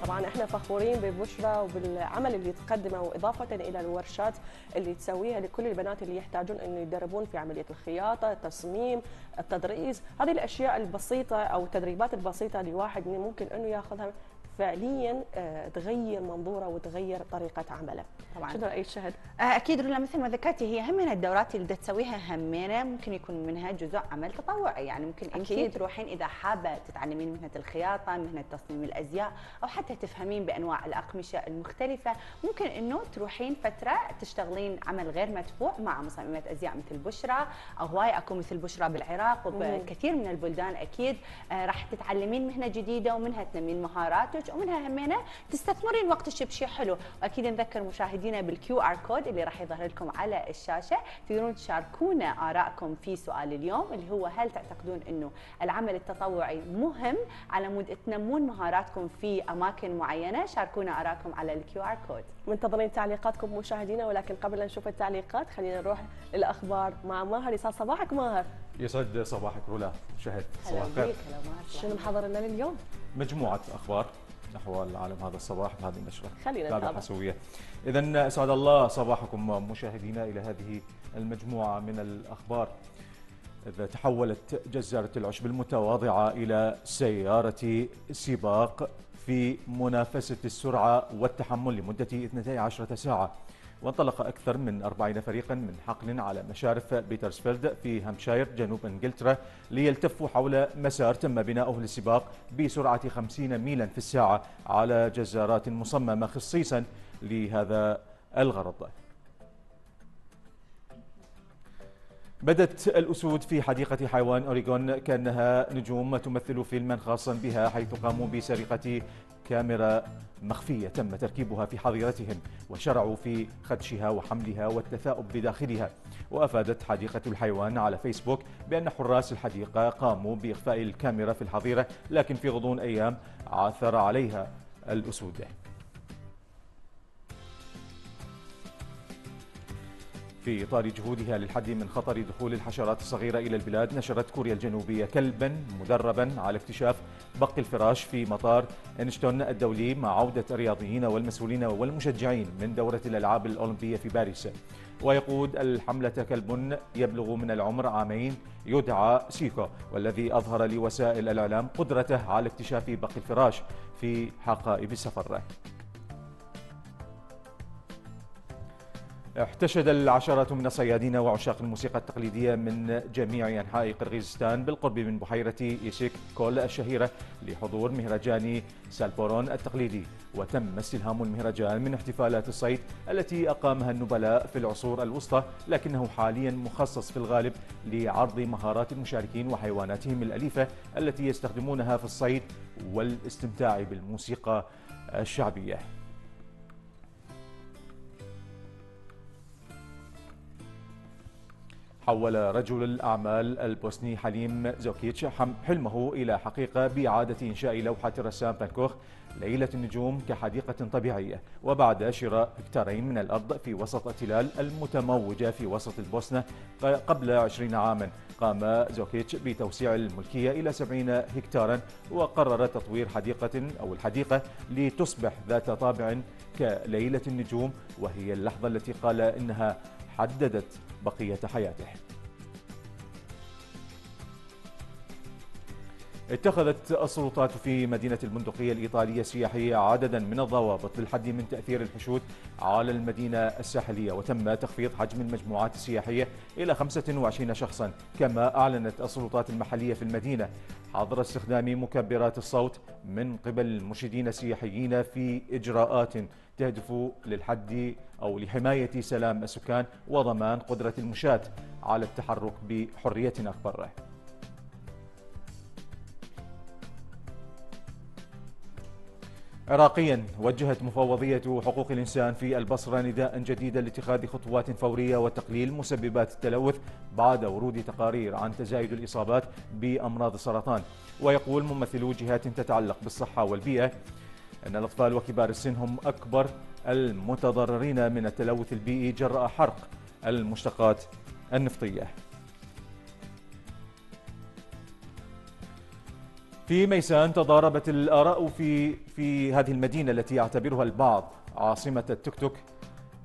Speaker 2: طبعا إحنا فخورين ببشرى وبالعمل اللي تقدمه وإضافة إلى الورشات اللي تسويها لكل البنات اللي يحتاجون إنه يدربون في عملية الخياطة، التصميم، التدريس، هذه الأشياء البسيطة أو التدريبات البسيطة اللي واحد ممكن إنه ياخذها فعليا آه، تغير منظوره وتغير طريقة عمله.
Speaker 1: طبعاً.
Speaker 2: شنو رايك شهد؟
Speaker 1: آه، أكيد رولا مثل ما ذكرتي هي هم من الدورات اللي تسويها همينة ممكن يكون منها جزء عمل تطوعي يعني ممكن انت. تروحين إذا حابة تتعلمين مهنة الخياطة مهنة تصميم الأزياء أو حتى تفهمين بأنواع الأقمشة المختلفة ممكن إنه تروحين فترة تشتغلين عمل غير مدفوع مع مصممات أزياء مثل بشرى أو هواي أكو مثل بشرى بالعراق وبكثير من البلدان أكيد آه، راح تتعلمين مهنة جديدة ومنها تنمين مهاراتك ومنها همينة تستثمرين وقتك بشيء حلو. وأكيد نذكر مشاهدينا بال QR code اللي راح يظهر لكم على الشاشة. تقدرون تشاركونا آرائكم في سؤال اليوم اللي هو هل تعتقدون إنه العمل التطوعي مهم على مود تنمون مهاراتكم في أماكن معينة؟ شاركونا آرائكم على ال QR code.
Speaker 2: منتظرين تعليقاتكم مشاهدينا ولكن قبل لا نشوف التعليقات خلينا نروح للأخبار مع ماهر. يسعد صباحك ماهر.
Speaker 11: يسعد صباحك رولا شهد صباح الخير.
Speaker 2: شنو محضر لنا لليوم؟
Speaker 11: مجموعة أخبار. أحوال العالم هذا الصباح بهذه النشرة.
Speaker 2: خلينا
Speaker 11: تابع
Speaker 2: نتابع.
Speaker 11: حسوية إذا أسعد الله صباحكم مشاهدينا إلى هذه المجموعة من الأخبار. إذا تحولت جزارة العشب المتواضعة إلى سيارة سباق في منافسة السرعة والتحمل لمدة 12 ساعة. وانطلق أكثر من 40 فريقا من حقل على مشارف بيترسفيلد في هامشاير جنوب إنجلترا ليلتفوا حول مسار تم بناؤه للسباق بسرعة 50 ميلا في الساعة على جزارات مصممة خصيصا لهذا الغرض. بدت الأسود في حديقة حيوان أوريغون كأنها نجوم تمثل فيلما خاصا بها حيث قاموا بسرقة كاميرا مخفية تم تركيبها في حظيرتهم وشرعوا في خدشها وحملها والتثاؤب بداخلها. وأفادت حديقة الحيوان على فيسبوك بأن حراس الحديقة قاموا بإخفاء الكاميرا في الحظيرة لكن في غضون أيام عثر عليها الأسود. في إطار جهودها للحد من خطر دخول الحشرات الصغيرة إلى البلاد نشرت كوريا الجنوبية كلبا مدربا على اكتشاف بق الفراش في مطار إنشتون الدولي مع عودة الرياضيين والمسؤولين والمشجعين من دورة الألعاب الأولمبية في باريس. ويقود الحملة كلب يبلغ من العمر عامين يدعى سيكو والذي أظهر لوسائل الإعلام قدرته على اكتشاف بق الفراش في حقائب السفر. احتشد العشرات من الصيادين وعشاق الموسيقى التقليدية من جميع أنحاء قرغيزستان بالقرب من بحيرة إيسيك كول الشهيرة لحضور مهرجان سالبورون التقليدي. وتم استلهام المهرجان من احتفالات الصيد التي أقامها النبلاء في العصور الوسطى لكنه حاليا مخصص في الغالب لعرض مهارات المشاركين وحيواناتهم الأليفة التي يستخدمونها في الصيد والاستمتاع بالموسيقى الشعبية. حول رجل الأعمال البوسني حليم زوكيتش حلمه إلى حقيقة بإعادة إنشاء لوحة رسام فان كوخ ليلة النجوم كحديقة طبيعية. وبعد شراء هكتارين من الأرض في وسط التلال المتموجة في وسط البوسنة قبل 20 عاما. قام زوكيتش بتوسيع الملكية إلى 70 هكتارا وقرر تطوير حديقة أو الحديقة لتصبح ذات طابع كليلة النجوم وهي اللحظة التي قال إنها حددت بقية حياته. اتخذت السلطات في مدينة البندقية الإيطالية السياحية عددا من الضوابط للحد من تأثير الحشود على المدينة الساحلية وتم تخفيض حجم المجموعات السياحية إلى 25 شخصا كما أعلنت السلطات المحلية في المدينة. حظر استخدام مكبرات الصوت من قبل المرشدين السياحيين في إجراءات تهدف للحد أو لحماية سلام السكان وضمان قدرة المشاة على التحرك بحرية أكبر. عراقيا وجهت مفوضية حقوق الإنسان في البصرة نداء جديدا لاتخاذ خطوات فورية وتقليل مسببات التلوث بعد ورود تقارير عن تزايد الإصابات بأمراض السرطان. ويقول ممثلو جهات تتعلق بالصحة والبيئة أن الأطفال وكبار السن هم أكبر المتضررين من التلوث البيئي جراء حرق المشتقات النفطية. في ميسان تضاربت الآراء في في هذه المدينة التي يعتبرها البعض عاصمة التوك توك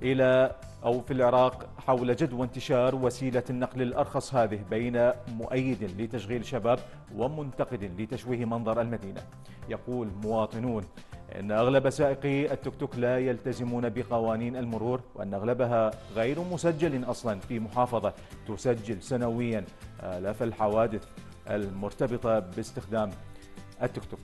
Speaker 11: إلى أو في العراق حول جدوى انتشار وسيلة النقل الأرخص هذه بين مؤيد لتشغيل شباب ومنتقد لتشويه منظر المدينة. يقول مواطنون أن أغلب سائقي التوك توك لا يلتزمون بقوانين المرور وأن أغلبها غير مسجل أصلا في محافظة تسجل سنويا آلاف الحوادث المرتبطة باستخدام التوك توك.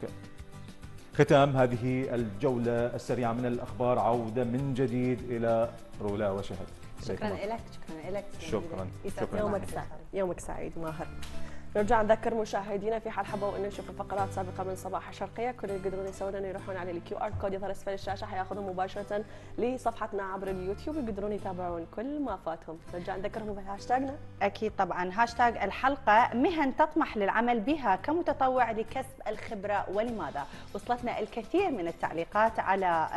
Speaker 11: ختام هذه الجولة السريعة من الأخبار عودة من جديد إلى رولا وشهد.
Speaker 1: شكرا لك شكرا لك.
Speaker 11: شكرا. شكرا.
Speaker 2: يومك سعيد. يومك سعيد ماهر. نرجع نذكر مشاهدينا في حال حبوا إنه يشوفوا فقرات سابقة من صباح الشرقية. كل اللي يقدرون يسوون إنه يروحون على ال QR code يظهر أسفل الشاشة حياخذهم مباشرة لصفحتنا عبر اليوتيوب يقدرون يتابعون كل ما فاتهم. نرجع نذكرهم بهاشتاجنا
Speaker 1: أكيد طبعا. هاشتاج الحلقة مهن تطمح للعمل بها كمتطوع لكسب الخبرة ولماذا؟ وصلتنا الكثير من التعليقات على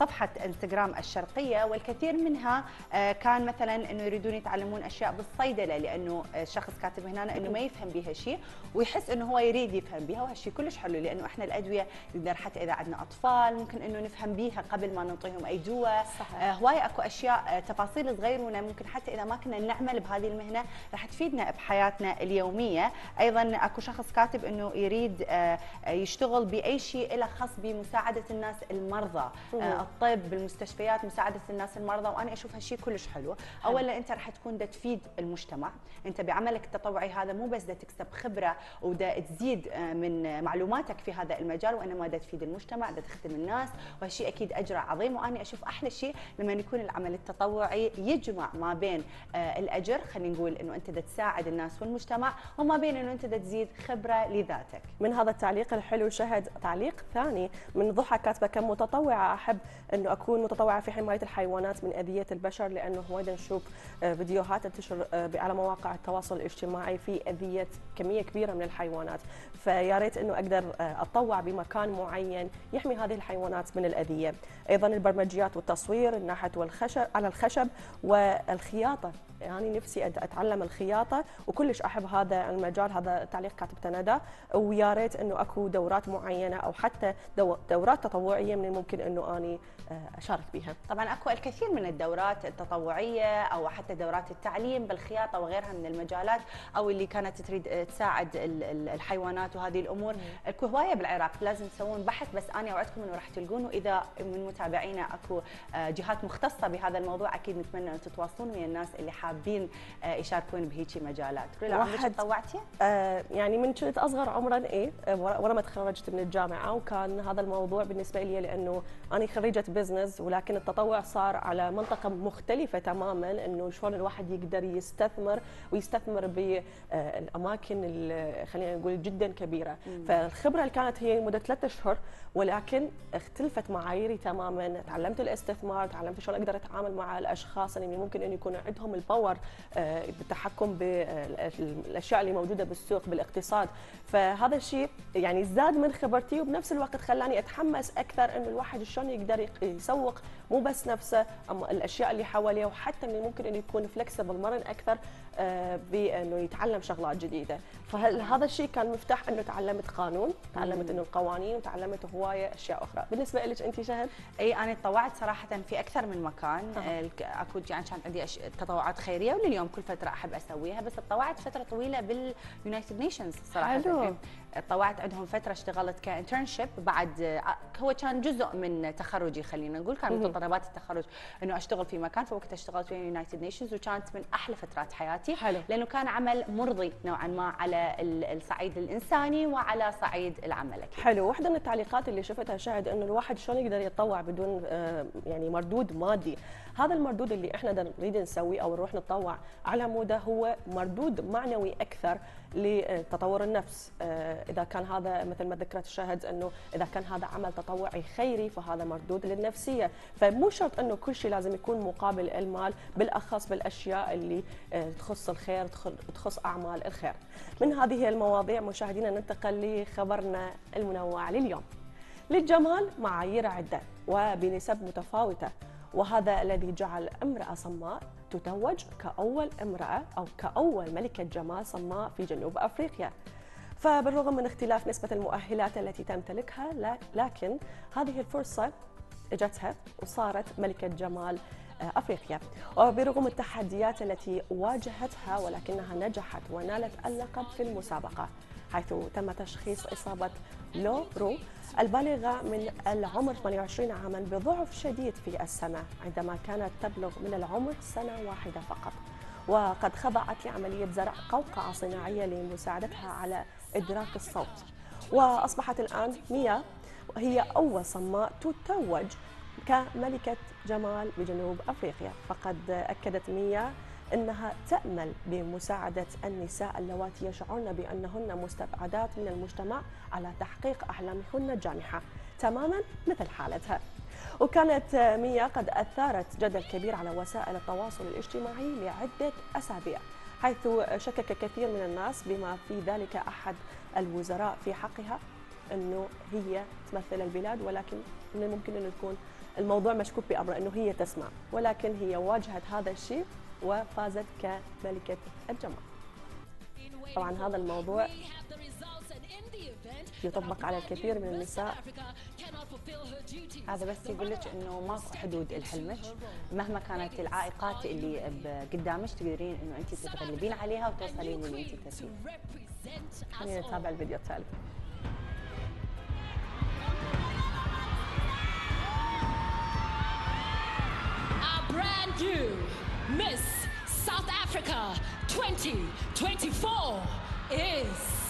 Speaker 1: صفحة إنستغرام الشرقية والكثير منها كان مثلا إنه يريدون يتعلمون أشياء بالصيدلة لأنه الشخص كاتب هنا إنه ما يفهم بها شيء ويحس إنه هو يريد يفهم بها وهالشيء كلش حلو لأنه إحنا الأدوية نقدر حتى إذا عندنا أطفال ممكن إنه نفهم بها قبل ما نعطيهم أي دواء آه هواي أكو أشياء آه تفاصيل صغيرونه ممكن حتى إذا ما كنا نعمل بهذه المهنة راح تفيدنا بحياتنا اليومية. أيضا أكو شخص كاتب إنه يريد آه يشتغل بأي شيء له خاص بمساعدة الناس المرضى. آه الطب بالمستشفيات مساعدة الناس المرضى. وأنا أشوف هالشيء كلش حلو. اولا أنت راح تكون تفيد المجتمع. أنت بعملك التطوعي هذا مو بس بدها تكسب خبرة ودا تزيد آه، من معلوماتك في هذا المجال وإنما دا تفيد المجتمع دا تخدم الناس وهالشيء أكيد اجره عظيم. وأنا أشوف أحلى شيء لما يكون العمل التطوعي يجمع ما بين آه، الأجر خلينا نقول إنه أنت دا تساعد الناس والمجتمع وما بين إنه أنت دا تزيد خبرة لذاتك.
Speaker 2: من هذا التعليق الحلو شهد تعليق ثاني من ضحى كاتبة كمتطوعة أحب إنه أكون متطوعة في حماية الحيوانات من أذية البشر لأنه وايد نشوف آه، فيديوهات تنتشر على مواقع التواصل الاجتماعي في أذية كميه كبيرة من الحيوانات. فيا ريت إنه أقدر آه، اتطوع بمكان معين يحمي هذه الحيوانات من الأذية. أيضا البرمجيات والتصوير النحت والخشب على الخشب والخياطة. يعني نفسي أتعلم الخياطة وكلش أحب هذا المجال هذا تعليق كاتبته ندى ويا ريت إنه أكو دورات معينة أو حتى دورات تطوعية من الممكن إنه أني آه، أشارك بها.
Speaker 1: طبعا أكو الكثير من الدورات التطوعية أو حتى دورات التعليم بالخياطة وغيرها من المجالات أو اللي كانت تريد تساعد الحيوانات وهذه الأمور. اكو هوايه بالعراق لازم تسوون بحث بس أنا اوعدكم إنه راح تلقون. وإذا من متابعينا أكو آه، جهات مختصة بهذا الموضوع أكيد نتمنى أن تتواصلون ويا الناس اللي حابين آه، يشاركون بهيجي مجالات رولا عمرك تطوعتي؟
Speaker 2: آه يعني من كنت أصغر عمرا إيه ورا ما تخرجت من الجامعة وكان هذا الموضوع بالنسبة لي لأنه أنا خريجة business ولكن التطوع صار على منطقة مختلفة تماما إنه شلون الواحد يقدر يستثمر ويستثمر بالاماكن خلينا نقول جدا كبيرة مم. فالخبرة اللي كانت هي لمده ثلاثة أشهر ولكن اختلفت معاييري تماما تعلمت الاستثمار تعلمت شلون أقدر أتعامل مع الأشخاص اللي ممكن أن يكون عندهم ال power آه، بالتحكم بالاشياء اللي موجودة بالسوق بالاقتصاد. فهذا الشيء يعني زاد من خبرتي وبنفس الوقت خلاني أتحمس أكثر إنه الواحد شلون يقدر يسوق مو بس نفسه أما الأشياء اللي حواليه وحتى إنه ممكن إنه يكون flexible مرن أكثر. آه، بانه يتعلم شغلات جديدة. فهذا الشيء كان مفتاح انه تعلمت قانون تعلمت انه القوانين وتعلمت هواية أشياء أخرى؟ بالنسبة لك أنت شهد؟
Speaker 1: إي أنا تطوعت صراحة في أكثر من مكان. أه. أكو يعني كان عندي أش... تطوعات خيرية ولليوم كل فترة أحب أسويها بس تطوعت فترة طويلة بال United Nations صراحة. حلو. طوعت عندهم فترة اشتغلت ك internship بعد آه، هو كان جزء من تخرجي خلينا نقول كان متطلبات التخرج إنه أشتغل في مكان فوقتها اشتغلت في ال United Nations وكانت من أحلى فترات حياتي حلو. لأنه كان عمل مرضي نوعا ما على الصعيد الإنساني وعلى صعيد العمل أكيد.
Speaker 2: حلو واحدة من التعليقات اللي شفتها شاهد إنه الواحد شلون يقدر يتطوع بدون آه، يعني مردود مادي هذا المردود اللي إحنا نريد نسويه أو نروح نتطوع على موده هو مردود معنوي أكثر لتطور النفس. آه، إذا كان هذا مثل ما ذكرت شاهد إنه إذا كان هذا عمل تطوعي خيري فهذا مردود للنفسية. فمو شرط إنه كل شيء لازم يكون مقابل المال بالأخص بالأشياء اللي آه، تخص الخير تخص أعمال الخير. من هذه المواضيع مشاهدينا ننتقل لخبرنا المنوع لليوم. للجمال معايير عدة وبنسب متفاوتة. وهذا الذي جعل امرأة صماء تتوج كأول امرأة أو كأول ملكة جمال صماء في جنوب أفريقيا. فبالرغم من اختلاف نسبة المؤهلات التي تمتلكها لكن هذه الفرصة إجتها وصارت ملكة جمال آه، أفريقيا. وبرغم التحديات التي واجهتها ولكنها نجحت ونالت اللقب في المسابقة. حيث تم تشخيص إصابة لورو البالغة من العمر 28 عاما بضعف شديد في السمع عندما كانت تبلغ من العمر سنة واحدة فقط. وقد خضعت لعملية زرع قوقعة صناعية لمساعدتها على إدراك الصوت. وأصبحت الآن ميا هي أول صماء تتوج كملكة جمال بجنوب أفريقيا. فقد أكدت ميا إنها تأمل بمساعدة النساء اللواتي يشعرن بأنهن مستبعدات من المجتمع على تحقيق أحلامهن الجامحة تماما مثل حالتها. وكانت ميا قد أثارت جدل كبير على وسائل التواصل الاجتماعي لعدة أسابيع حيث شكك كثير من الناس بما في ذلك أحد الوزراء في حقها إنه هي تمثل البلاد ولكن من الممكن انه يكون الموضوع مشكوك بأمر إنه هي تسمع ولكن هي واجهت هذا الشيء وفازت كملكة الجمال طبعا هذا الموضوع يطبق على الكثير من النساء.
Speaker 1: هذا بس يقول لك إنه ماكو حدود لحلمك مهما كانت العائقات اللي قدامك تقدرين إنه انت تتغلبين عليها وتوصلين للي انت تبيه
Speaker 2: خلينا نتابع الفيديو التالي. Miss South Africa 2024
Speaker 12: is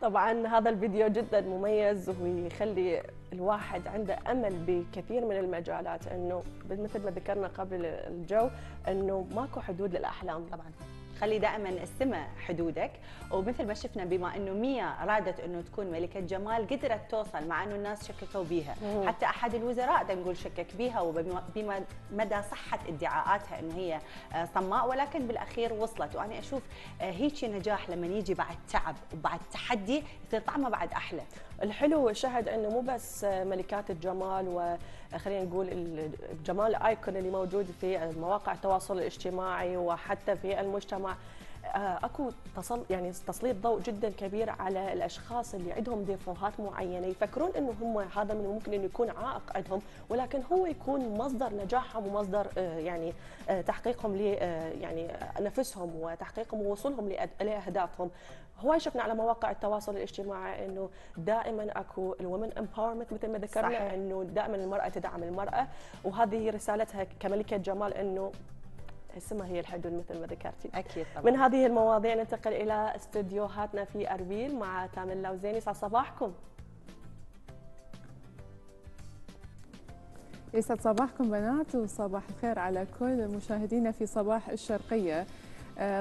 Speaker 2: طبعا هذا الفيديو جدا مميز ويخلي الواحد عنده أمل بكثير من المجالات إنه مثل ما ذكرنا قبل الجو إنه ماكو حدود للأحلام
Speaker 1: طبعا. خلي دائما السماء حدودك. ومثل ما شفنا بما إنه ميا رادت إنه تكون ملكة جمال قدرت توصل مع إنه الناس شككوا بيها.
Speaker 2: مم.
Speaker 1: حتى أحد الوزراء ده نقول شكك بيها وبما مدى صحة ادعاءاتها إنه هي آه، صماء ولكن بالأخير وصلت. وأنا أشوف آه، هيك نجاح لما يجي بعد تعب وبعد تحدي يصير طعمه بعد أحلى.
Speaker 2: الحلو والشهد انه مو بس ملكات الجمال وخلينا نقول الجمال الايكون اللي موجود في مواقع التواصل الاجتماعي وحتى في المجتمع آه، اكو تصل يعني تسليط ضوء جدا كبير على الأشخاص اللي عندهم ديفوهات معينة يفكرون إنه هم هذا من ممكن إنه يكون عائق عندهم ولكن هو يكون مصدر نجاحهم ومصدر آه، يعني آه، تحقيقهم ل يعني نفسهم وتحقيقهم ووصولهم لأهدافهم. هواي شفنا على مواقع التواصل الاجتماعي إنه دائما أكو ال women empowerment مثل ما ذكرنا
Speaker 1: صحيح.
Speaker 2: إنه دائما المرأة تدعم المرأة. وهذه رسالتها كملكة جمال إنه السماء هي الحدود مثل ما ذكرتي.
Speaker 1: أكيد طبعا.
Speaker 2: من هذه المواضيع ننتقل إلى استديوهاتنا في أربيل مع تامر اللوزيني يسعد صباحكم.
Speaker 13: يسعد صباحكم بنات وصباح الخير على كل مشاهدينا في صباح الشرقية. آه،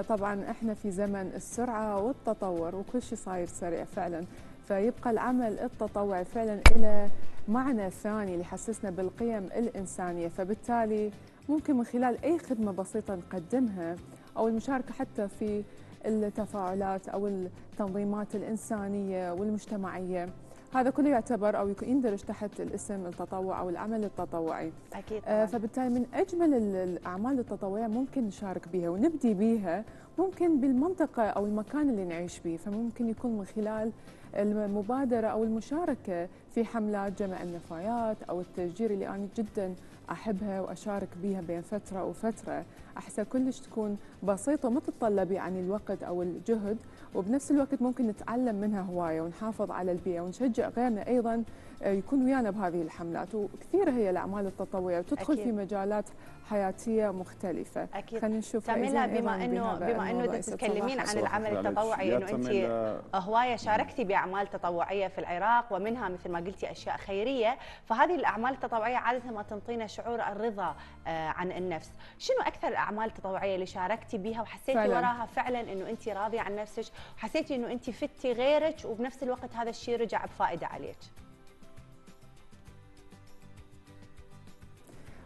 Speaker 13: طبعا إحنا في زمن السرعة والتطور وكل شيء صاير سريع فعلا. فيبقى العمل التطوعي فعلا له معنى ثاني ليحسسنا بالقيم الإنسانية. فبالتالي ممكن من خلال أي خدمة بسيطة نقدمها أو المشاركة حتى في التفاعلات أو التنظيمات الإنسانية والمجتمعية. هذا كله يعتبر أو يندرج تحت الاسم التطوع أو العمل التطوعي.
Speaker 1: أكيد
Speaker 13: آه، فبالتالي من أجمل ال- الأعمال التطوعية ممكن نشارك بها ونبدي بها ممكن بالمنطقة أو المكان اللي نعيش به فممكن يكون من خلال المبادرة أو المشاركة في حملات جمع النفايات أو التشجير اللي أنا جدا أحبها وأشارك بها بين فترة وفترة. احسها كلش تكون بسيطة وما تتطلب يعني الوقت أو الجهد. وبنفس الوقت ممكن نتعلم منها هواية ونحافظ على البيئة ونشجع غيرنا أيضا يكون ويانا بهذه الحملات. وكثير هي الأعمال التطوعية وتدخل
Speaker 1: أكيد.
Speaker 13: في مجالات حياتية مختلفة.
Speaker 1: أكيد.
Speaker 13: خلينا نشوف
Speaker 1: بما انه بما
Speaker 13: إنه
Speaker 1: تتكلمين. عن العمل التطوعي إنه انت هوايه شاركتي بأعمال تطوعية في العراق ومنها مثل ما قلتي أشياء خيرية. فهذه الأعمال التطوعية عادة ما تنطينا شعور الرضا آه، عن النفس. شنو أكثر الأعمال التطوعية اللي شاركتي بها وحسيتي
Speaker 13: فعلاً.
Speaker 1: وراها فعلا إنه انت راضية عن نفسك وحسيتي إنه انت فتي غيرك وبنفس الوقت هذا الشيء رجع بفائدة عليك؟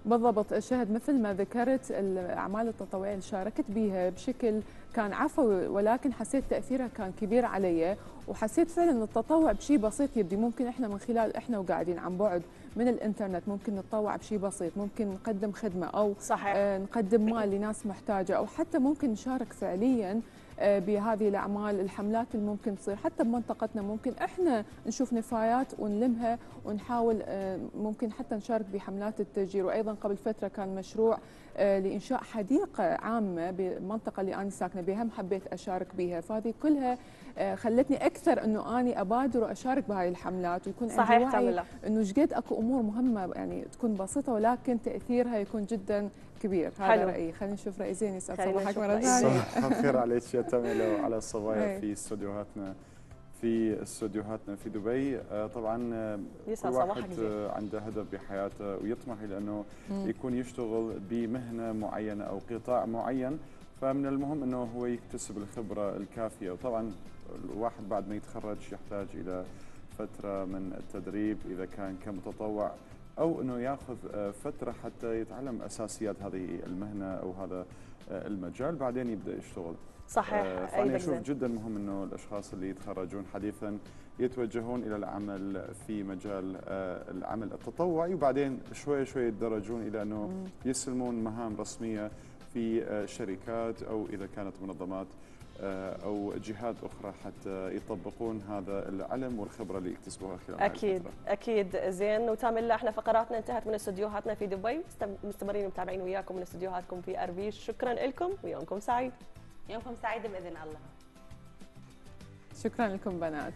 Speaker 13: بالضبط. شهد مثل ما ذكرت الأعمال التطوعية اللي شاركت بها بشكل كان عفوي ولكن حسيت تأثيرها كان كبير علي. وحسيت فعلا إن التطوع بشيء بسيط يبدي. ممكن إحنا من خلال إحنا وقاعدين عن بعد من الإنترنت ممكن نتطوع بشيء بسيط. ممكن نقدم خدمة أو
Speaker 2: صحيح.
Speaker 13: آه، نقدم مال لناس محتاجة. أو حتى ممكن نشارك فعليا بهذه الأعمال الحملات اللي ممكن تصير. حتى بمنطقتنا ممكن إحنا نشوف نفايات ونلمها ونحاول آه، ممكن حتى نشارك بحملات التشجير وأيضا قبل فترة كان مشروع آه، لإنشاء حديقة عامة بالمنطقة اللي أنا ساكنة بها حبيت أشارك بها فهذه كلها آه، خلتني أكثر إنه أني أبادر وأشارك بهاي الحملات ويكون
Speaker 2: صحيح
Speaker 13: عندي وعي. إنه إيش قد أكو أمور مهمة يعني تكون بسيطة ولكن تأثيرها يكون جدا كبير هذا
Speaker 2: حلو.
Speaker 13: رأيي خلينا نشوف رأي زين يسعد
Speaker 2: خلينا
Speaker 13: صباحك مره ثانية
Speaker 14: صباح الخير عليك يا تميلة وعلى الصبايا. في استوديوهاتنا
Speaker 12: في استوديوهاتنا في دبي آه، طبعا آه، كل واحد. آه، عنده هدف بحياته ويطمح إلى
Speaker 2: إنه.
Speaker 12: يكون يشتغل بمهنة معينة أو قطاع معين فمن المهم إنه هو يكتسب الخبرة الكافية وطبعا الواحد بعد ما يتخرج يحتاج إلى فترة من التدريب إذا كان كمتطوع أو إنه ياخذ آه، فترة حتى يتعلم أساسيات هذه المهنة أو هذا آه، المجال بعدين يبدأ يشتغل
Speaker 2: صحيح
Speaker 12: آه، أشوف
Speaker 2: زين.
Speaker 12: جدا مهم إنه الأشخاص اللي يتخرجون حديثا يتوجهون إلى العمل في مجال العمل التطوعي وبعدين شوي شوي يتدرجون إلى إنه يسلمون مهام رسمية في شركات أو إذا كانت منظمات أو جهات أخرى حتى يطبقون هذا العلم والخبرة اللي يكتسبوها خلال
Speaker 2: أكيد
Speaker 12: الفترة.
Speaker 2: أكيد. زين وتامل إحنا فقراتنا انتهت من استديوهاتنا في دبي. مستم- مستمرين متابعين وياكم من استديوهاتكم في اربيل شكرا لكم ويومكم سعيد.
Speaker 1: يومكم سعيد بإذن الله.
Speaker 13: شكرا لكم بنات.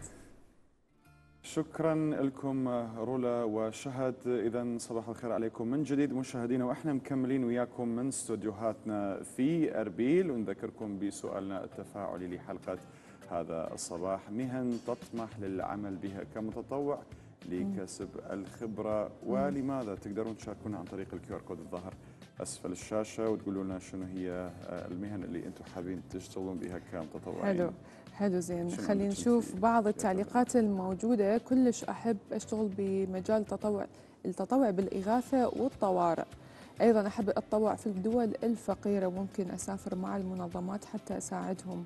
Speaker 12: شكرا لكم رولا وشهد. اذا صباح الخير عليكم من جديد مشاهدينا وإحنا مكملين وياكم من استوديوهاتنا في أربيل. ونذكركم بسؤالنا التفاعلي لحلقة هذا الصباح. مهن تطمح للعمل بها كمتطوع لكسب الخبرة. ولماذا تقدرون تشاركونا عن طريق ال QR code الظاهر أسفل الشاشة وتقولوا لنا شنو هي المهن اللي أنتم حابين تشتغلون بها كمتطوعين؟
Speaker 13: حلو. حلو زين. خلينا نشوف بعض التعليقات الموجودة. كلش أحب أشتغل بمجال التطوع التطوع بالإغاثة والطوارئ. أيضا أحب أتطوع في الدول الفقيرة. وممكن أسافر مع المنظمات حتى أساعدهم.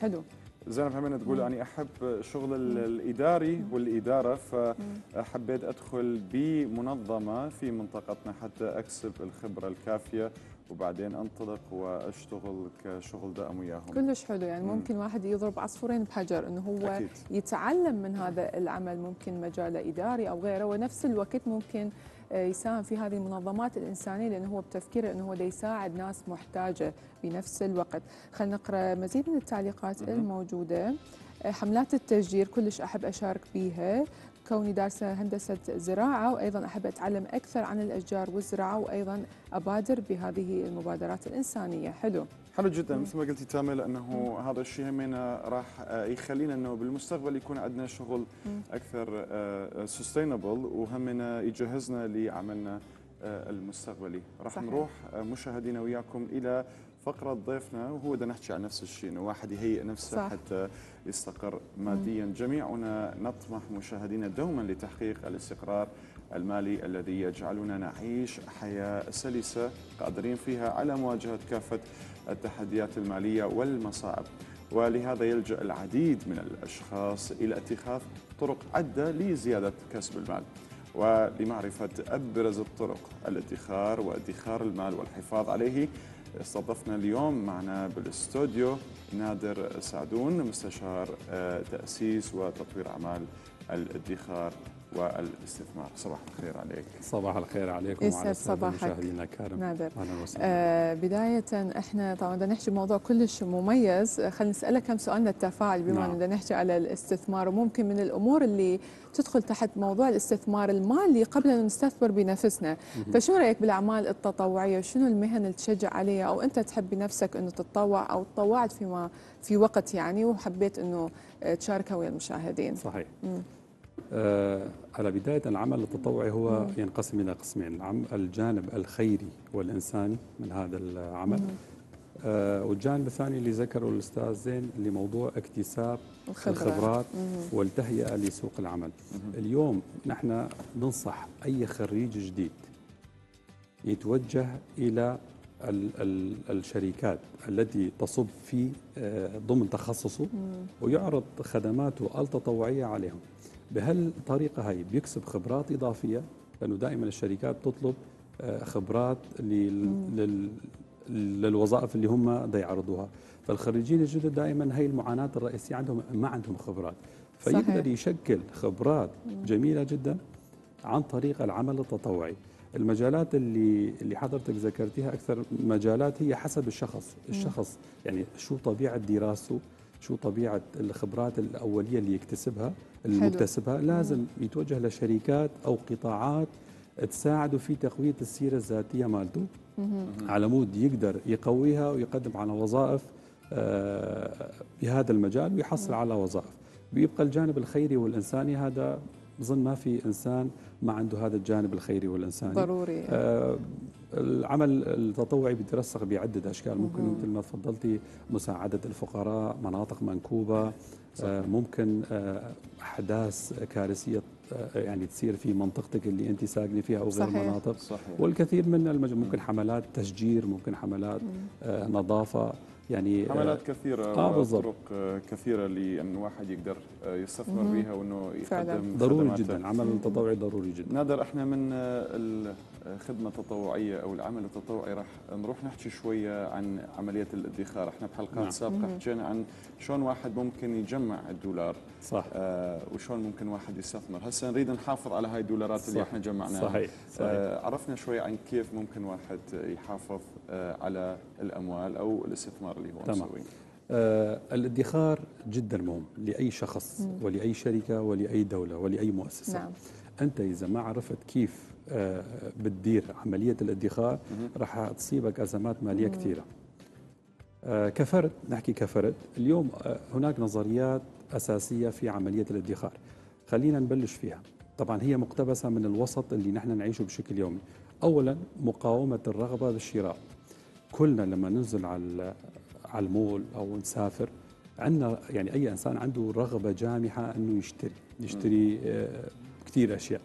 Speaker 13: حلو.
Speaker 12: زينب همين تقول
Speaker 13: مم.
Speaker 12: أنا أحب شغل ال- الإداري والإدارة فحبيت أدخل بمنظمة في منطقتنا حتى أكسب الخبرة الكافية. وبعدين أنطلق وأشتغل كشغل دائم وياهم
Speaker 13: كلش حلو يعني
Speaker 12: مم.
Speaker 13: ممكن واحد يضرب عصفورين بحجر إنه هو
Speaker 12: أكيد.
Speaker 13: يتعلم من هذا العمل ممكن مجاله إداري أو غيره ونفس الوقت ممكن آه، يساهم في هذه المنظمات الإنسانية لأنه هو بتفكيره إنه هو يساعد ناس محتاجة بنفس الوقت. خلينا نقرأ مزيد من التعليقات
Speaker 14: مهم.
Speaker 13: الموجودة. آه، حملات التشجير كلش أحب أشارك بيها كوني دارسة هندسة زراعة وأيضا أحب أتعلم أكثر عن الأشجار والزراعة وأيضا أبادر بهذه المبادرات الإنسانية. حلو.
Speaker 12: حلو جدا مثل ما قلتي تامل أنه هذا الشيء همينة راح آه، يخلينا أنه بالمستقبل يكون عندنا شغل
Speaker 13: مم.
Speaker 12: أكثر سستينبل وهمنا يجهزنا لعملنا آه، المستقبلي راح. نروح آه، مشاهدينا وياكم إلى فقرة ضيفنا وهو بدنا نحكي عن نفس الشيء إنه واحد يهيئ نفسه
Speaker 13: صح.
Speaker 12: حتى يستقر ماديا. جميعنا نطمح مشاهدينا دوما لتحقيق الاستقرار المالي الذي يجعلنا نعيش حياة سلسة قادرين فيها على مواجهة كافة التحديات المالية والمصاعب. ولهذا يلجأ العديد من الأشخاص إلى اتخاذ طرق عدة لزيادة كسب المال. ولمعرفة أبرز الطرق الادخار وادخار المال والحفاظ عليه استضفنا اليوم معنا بالاستوديو نادر سعدون مستشار آه، تأسيس وتطوير أعمال الادخار. والاستثمار. صباح الخير عليك.
Speaker 14: صباح الخير عليكم وعلى
Speaker 13: صباحك.
Speaker 14: المشاهدين الكرام.
Speaker 13: نادر.
Speaker 14: أهلا وسهلا.
Speaker 13: آه بداية إحنا طبعا بدنا نحكي بموضوع كلش مميز. خلينا نسألك كم سؤالنا التفاعل بما
Speaker 14: نعم.
Speaker 13: بدنا نحكي على الاستثمار. وممكن من الأمور اللي تدخل تحت موضوع الاستثمار المالي قبل أن نستثمر بنفسنا. فشو رأيك بالأعمال التطوعية؟ شنو المهن اللي تشجع عليها؟ أو أنت تحب بنفسك إنه تتطوع أو تطوعت فيما في وقت يعني وحبيت إنه آه، تشاركها ويا المشاهدين.
Speaker 14: صحيح.
Speaker 13: مم.
Speaker 14: آه على بداية العمل التطوعي هو. ينقسم إلى قسمين الجانب الخيري والإنساني من هذا العمل. آه والجانب الثاني اللي ذكره الأستاذ زين لموضوع اكتساب
Speaker 13: الخبرات.
Speaker 14: الخبرات. والتهيئة لسوق العمل اليوم نحن ننصح أي خريج جديد يتوجه إلى ال ال الشركات التي تصب في آه، ضمن تخصصه. ويعرض خدماته التطوعية عليهم بهالطريقة هاي بيكسب خبرات إضافية؟ لأنه دائما الشركات تطلب آه، خبرات لل لل للوظائف اللي هم دا يعرضوها. فالخريجين الجدد دائما هي المعاناة الرئيسية عندهم ما عندهم خبرات.
Speaker 13: صحيح.
Speaker 14: فيقدر يشكل خبرات. جميلة جدا عن طريق العمل التطوعي. المجالات اللي اللي حضرتك ذكرتيها أكثر مجالات هي حسب الشخص الشخص يعني شو طبيعة دراسته شو طبيعة الخبرات الأولية اللي يكتسبها اللي
Speaker 13: حلو.
Speaker 14: مكتسبها لازم يتوجه لشركات أو قطاعات تساعده في تقوية السيرة الذاتية مالته. على مود يقدر يقويها ويقدم على وظائف آه، بهذا المجال ويحصل على وظائف. بيبقى الجانب الخيري والإنساني هذا بظن ما في إنسان ما عنده هذا الجانب الخيري والإنساني
Speaker 13: ضروري.
Speaker 14: آه العمل التطوعي بيترسخ بعدة أشكال ممكن. مثل ما تفضلتي مساعدة الفقراء مناطق منكوبة آه ممكن آه أحداث كارثية آه يعني تصير في منطقتك اللي أنت ساكنة فيها أو غير
Speaker 12: صحيح.
Speaker 14: مناطق
Speaker 12: صحيح.
Speaker 14: والكثير من المج... ممكن حملات تشجير ممكن حملات آه نظافة يعني
Speaker 12: حملات كثيرة
Speaker 14: آه
Speaker 12: وطرق آه، كثيرة لأن الواحد يقدر آه، يستثمر. بها وأنه
Speaker 14: فعلا.
Speaker 12: يقدم
Speaker 14: ضروري. جدا عمل التطوعي ضروري جدا
Speaker 12: نادر إحنا من الخدمة التطوعية أو العمل التطوعي راح نروح نحكي شوية عن عملية الادخار إحنا بحلقات
Speaker 14: نعم.
Speaker 12: سابقة
Speaker 14: مهم.
Speaker 12: حكينا عن شلون واحد ممكن يجمع الدولار
Speaker 14: صح
Speaker 12: آه وشلون ممكن واحد يستثمر هسه نريد نحافظ على هاي الدولارات اللي
Speaker 14: صح.
Speaker 12: إحنا جمعناها
Speaker 14: صحيح. صحيح.
Speaker 12: آه عرفنا شوي عن كيف ممكن واحد يحافظ آه على الأموال أو الاستثمار اللي هو
Speaker 14: تمام
Speaker 12: مسويه
Speaker 14: آه الادخار جدا مهم لأي شخص
Speaker 12: مم.
Speaker 14: ولأي شركة ولأي دولة ولأي مؤسسة
Speaker 13: نعم.
Speaker 14: أنت إذا ما عرفت كيف بتدير عملية الادخار راح تصيبك أزمات مالية. كثيرة آه كفرد نحكي كفرد اليوم آه هناك نظريات أساسية في عملية الادخار. خلينا نبلش فيها. طبعا هي مقتبسة من الوسط اللي نحن نعيشه بشكل يومي. أولا مقاومة الرغبة بالشراء. كلنا لما ننزل على على المول أو نسافر عندنا يعني أي إنسان عنده رغبة جامحة إنه يشتري. يشتري آه، كثير أشياء.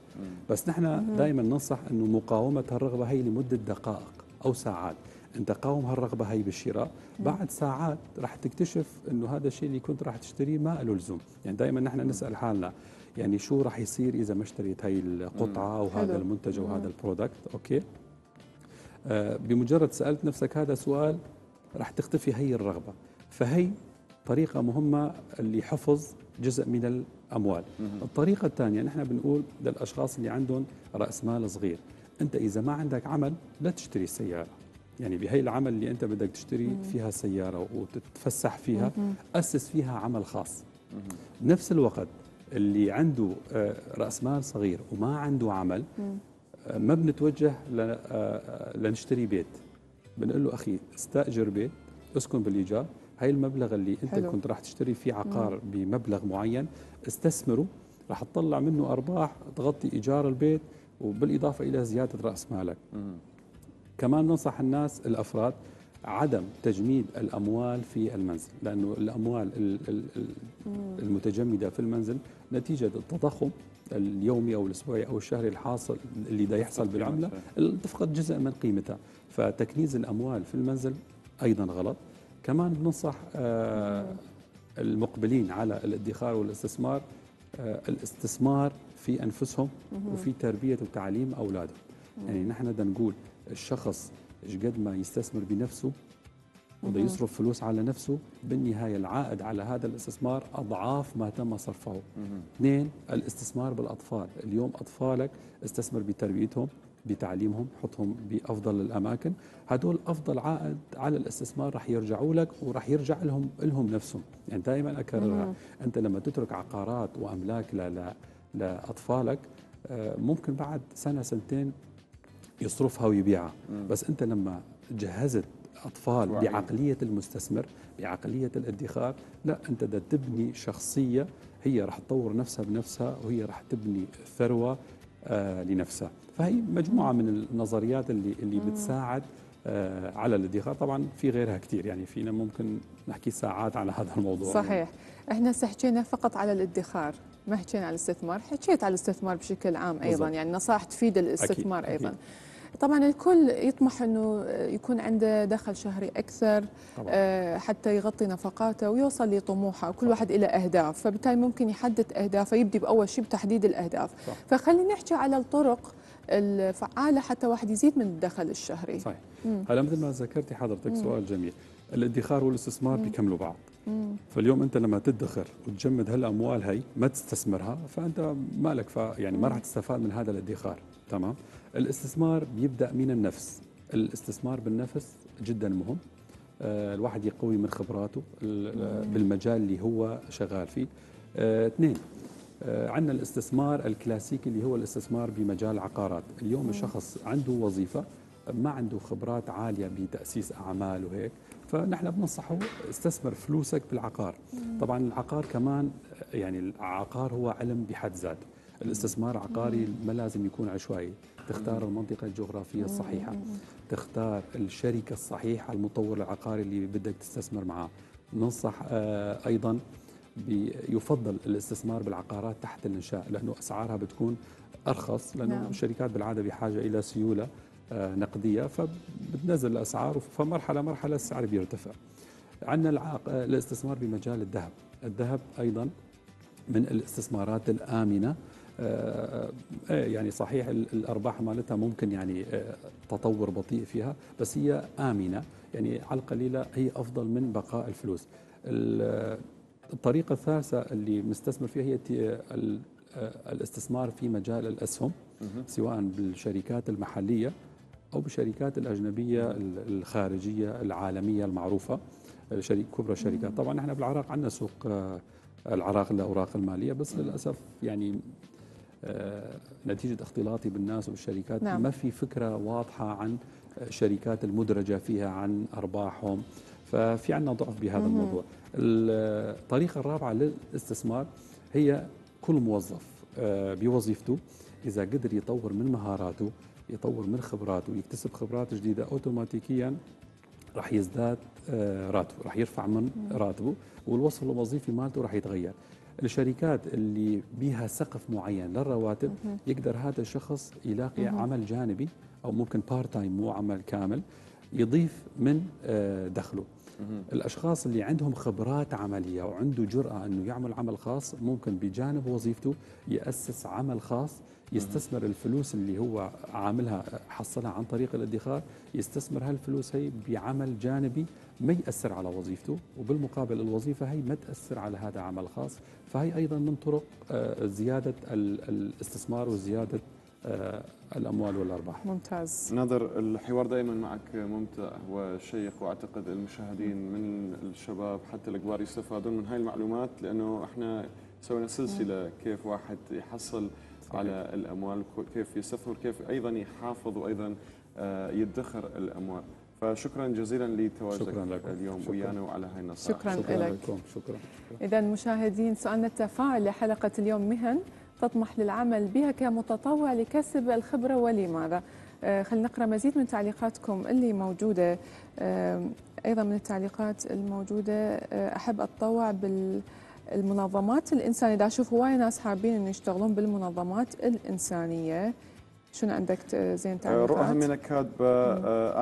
Speaker 14: بس نحن. دائما ننصح إنه مقاومة هالرغبة هي لمدة دقائق أو ساعات. انت قاوم هالرغبة هي بالشراء بعد ساعات راح تكتشف إنه هذا الشيء اللي كنت راح تشتريه ما له لزوم. يعني دائما نحن نسأل حالنا يعني شو راح يصير إذا ما اشتريت هاي القطعة أو هذا. المنتج
Speaker 15: أو.
Speaker 14: هذا ال product okay؟ آه، بمجرد سألت نفسك هذا سؤال راح تختفي هي الرغبة. فهي طريقة مهمة لحفظ جزء من الأموال. الطريقة الثانية نحن بنقول للأشخاص اللي عندهم رأس مال صغير أنت إذا ما عندك عمل لا تشتري سيارة يعني بهي العمل اللي أنت بدك تشتري. فيها سيارة وتتفسح فيها. أسس فيها عمل خاص. بنفس الوقت اللي عنده آه، رأس مال صغير وما عنده عمل آه، ما بنتوجه آه، لنشتري بيت. بنقول له أخي استأجر بيت أسكن بالإيجار هاي المبلغ اللي انت
Speaker 15: حلو.
Speaker 14: كنت راح تشتري فيه عقار بمبلغ معين استثمره راح تطلع منه أرباح تغطي إيجار البيت وبالإضافة إلى زيادة رأس مالك. كمان ننصح الناس الأفراد عدم تجميد الأموال في المنزل لأنه الأموال ال- ال- ال- المتجمدة في المنزل نتيجة التضخم اليومي أو الأسبوعي أو الشهري الحاصل اللي دا يحصل بالعملة تفقد جزء من قيمتها. فتكنيز الأموال في المنزل أيضا غلط. كمان بننصح آه المقبلين على الادخار والاستثمار آه الاستثمار في
Speaker 15: أنفسهم.
Speaker 14: وفي تربية وتعليم أولادهم. يعني نحن بدنا نقول الشخص إيش قد ما يستثمر بنفسه وده
Speaker 15: مهم.
Speaker 14: يصرف فلوس على نفسه بالنهاية العائد على هذا الاستثمار أضعاف ما تم صرفه. اثنين الاستثمار بالأطفال. اليوم أطفالك استثمر بتربيتهم بتعليمهم حطهم بأفضل الأماكن هدول أفضل عائد على الاستثمار راح يرجعوا لك وراح يرجع لهم لهم نفسهم يعني دائما
Speaker 15: أكررها.
Speaker 14: أنت لما تترك عقارات وأملاك ل- ل- لأطفالك آه، ممكن بعد سنة سنتين يصرفها ويبيعها
Speaker 15: مم.
Speaker 14: بس أنت لما جهزت
Speaker 15: أطفال.
Speaker 14: بعقلية المستثمر بعقلية الادخار لا أنت بدك تبني شخصية هي راح تطور نفسها بنفسها وهي راح تبني ثروة آه لنفسها فهي مجموعة من النظريات اللي اللي. بتساعد آه على الادخار طبعا في غيرها كثير يعني فينا ممكن نحكي ساعات على هذا الموضوع
Speaker 13: صحيح إحنا هسه حكينا فقط على الادخار ما حكينا على الاستثمار حكيت على الاستثمار بشكل عام أيضا
Speaker 14: بالضبط.
Speaker 13: يعني نصائح تفيد الاستثمار
Speaker 14: أكيد،
Speaker 13: أيضا
Speaker 14: أكيد.
Speaker 13: طبعا الكل يطمح إنه يكون عنده دخل شهري أكثر
Speaker 14: طبعاً.
Speaker 13: آه، حتى يغطي نفقاته ويوصل لطموحه وكل واحد له أهداف فبالتالي ممكن يحدد أهدافه يبدي بأول شيء بتحديد الأهداف
Speaker 14: صح.
Speaker 13: فخلينا نحكي على الطرق الفعالة حتى واحد يزيد من الدخل الشهري
Speaker 14: صحيح. هلا مثل ما ذكرتي حضرتك
Speaker 13: مم.
Speaker 14: سؤال جميل الادخار والاستثمار. بيكملوا بعض
Speaker 13: مم.
Speaker 14: فاليوم انت لما تدخر وتجمد هالاموال هي ما تستثمرها فانت مالك ف يعني ما. راح تستفاد من هذا الادخار تمام الاستثمار بيبدأ من النفس الاستثمار بالنفس جدا مهم آه، الواحد يقوي من خبراته. بالمجال اللي هو شغال فيه آه، اثنين آه، عندنا الاستثمار الكلاسيكي اللي هو الاستثمار بمجال العقارات. اليوم. الشخص عنده وظيفة ما عنده خبرات عالية بتأسيس أعمال وهيك فنحن بننصحه استثمر فلوسك بالعقار. طبعا العقار كمان يعني العقار هو علم بحد ذاته. الاستثمار عقاري ما لازم يكون عشوائي. تختار المنطقة الجغرافية الصحيحة. تختار الشركة الصحيحة المطور العقاري اللي بدك تستثمر معاه. ننصح آه، أيضا يفضل الاستثمار بالعقارات تحت الإنشاء لأنه أسعارها بتكون أرخص لأنه
Speaker 13: نعم.
Speaker 14: الشركات بالعادة بحاجة إلى سيولة آه، نقدية فبتنزل الأسعار فمرحلة مرحلة السعر بيرتفع. عندنا العاق... آه، الاستثمار بمجال الذهب. الذهب أيضا من الاستثمارات الآمنة آه، يعني صحيح ال- الأرباح مالتها ممكن يعني تطور بطيء فيها بس هي آمنة يعني على القليلة هي أفضل من بقاء الفلوس. ال- الطريقة الثالثة اللي بنستثمر فيها هي آه، الاستثمار في مجال الأسهم سواء بالشركات المحلية أو بالشركات الأجنبية ال- الخارجية العالمية المعروفة شريك كبرى الشركات. طبعا إحنا بالعراق عندنا سوق آه، العراق للأوراق المالية بس للأسف يعني آه، نتيجة اختلاطي بالناس وبالشركات.
Speaker 13: نعم.
Speaker 14: ما في فكرة واضحة عن الشركات المدرجة فيها عن أرباحهم. ففي عندنا ضعف بهذا. الموضوع. الطريقة الرابعة للاستثمار هي كل موظف آه، بوظيفته إذا قدر يطور من مهاراته يطور من خبراته يكتسب خبرات جديدة أوتوماتيكيا راح يزداد آه، راتبه راح يرفع من راتبه والوصف الوظيفي مالته راح يتغير الشركات اللي بيها سقف معين للرواتب. يقدر هذا الشخص يلاقي. عمل جانبي أو ممكن part time مو عمل كامل يضيف من آه، دخله الأشخاص اللي عندهم خبرات عملية وعنده جرأة إنه يعمل عمل خاص ممكن بجانب وظيفته يأسس عمل خاص يستثمر الفلوس اللي هو عاملها حصلها عن طريق الادخار يستثمر هالفلوس هي بعمل جانبي ما يأثر على وظيفته وبالمقابل الوظيفة هي ما تأثر على هذا عمل خاص. فهي أيضا من طرق آه، زيادة ال- الاستثمار وزيادة آه، الأموال والأرباح.
Speaker 13: ممتاز.
Speaker 12: ناظر الحوار دائما معك ممتع وشيق وأعتقد المشاهدين من الشباب حتى الكبار يستفادون من هاي المعلومات لأنه إحنا سوينا سلسلة كيف واحد يحصل على الأموال كيف يستثمر كيف أيضا يحافظ وأيضا آه، يدخر الأموال. فشكرا جزيلا لتواجدك
Speaker 14: شكراً.
Speaker 12: اليوم
Speaker 14: شكراً.
Speaker 12: ويانا وعلى هاي النصائح.
Speaker 13: شكراً
Speaker 14: شكرا
Speaker 13: لك.
Speaker 14: لكم. شكرا.
Speaker 13: إذا مشاهدين سؤالنا التفاعل لحلقة اليوم مهن. تطمح للعمل بها كمتطوع لكسب الخبرة ولماذا؟ آه، خلينا نقرأ مزيد من تعليقاتكم اللي موجودة. آه، أيضا من التعليقات الموجودة آه، أحب أتطوع بالمنظمات الإنسانية. دا أشوف هواي ناس حابين إنه يشتغلون بالمنظمات الإنسانية. شنو عندك زين
Speaker 12: آه، رؤى
Speaker 13: تعليقات؟
Speaker 12: همينة كاتبة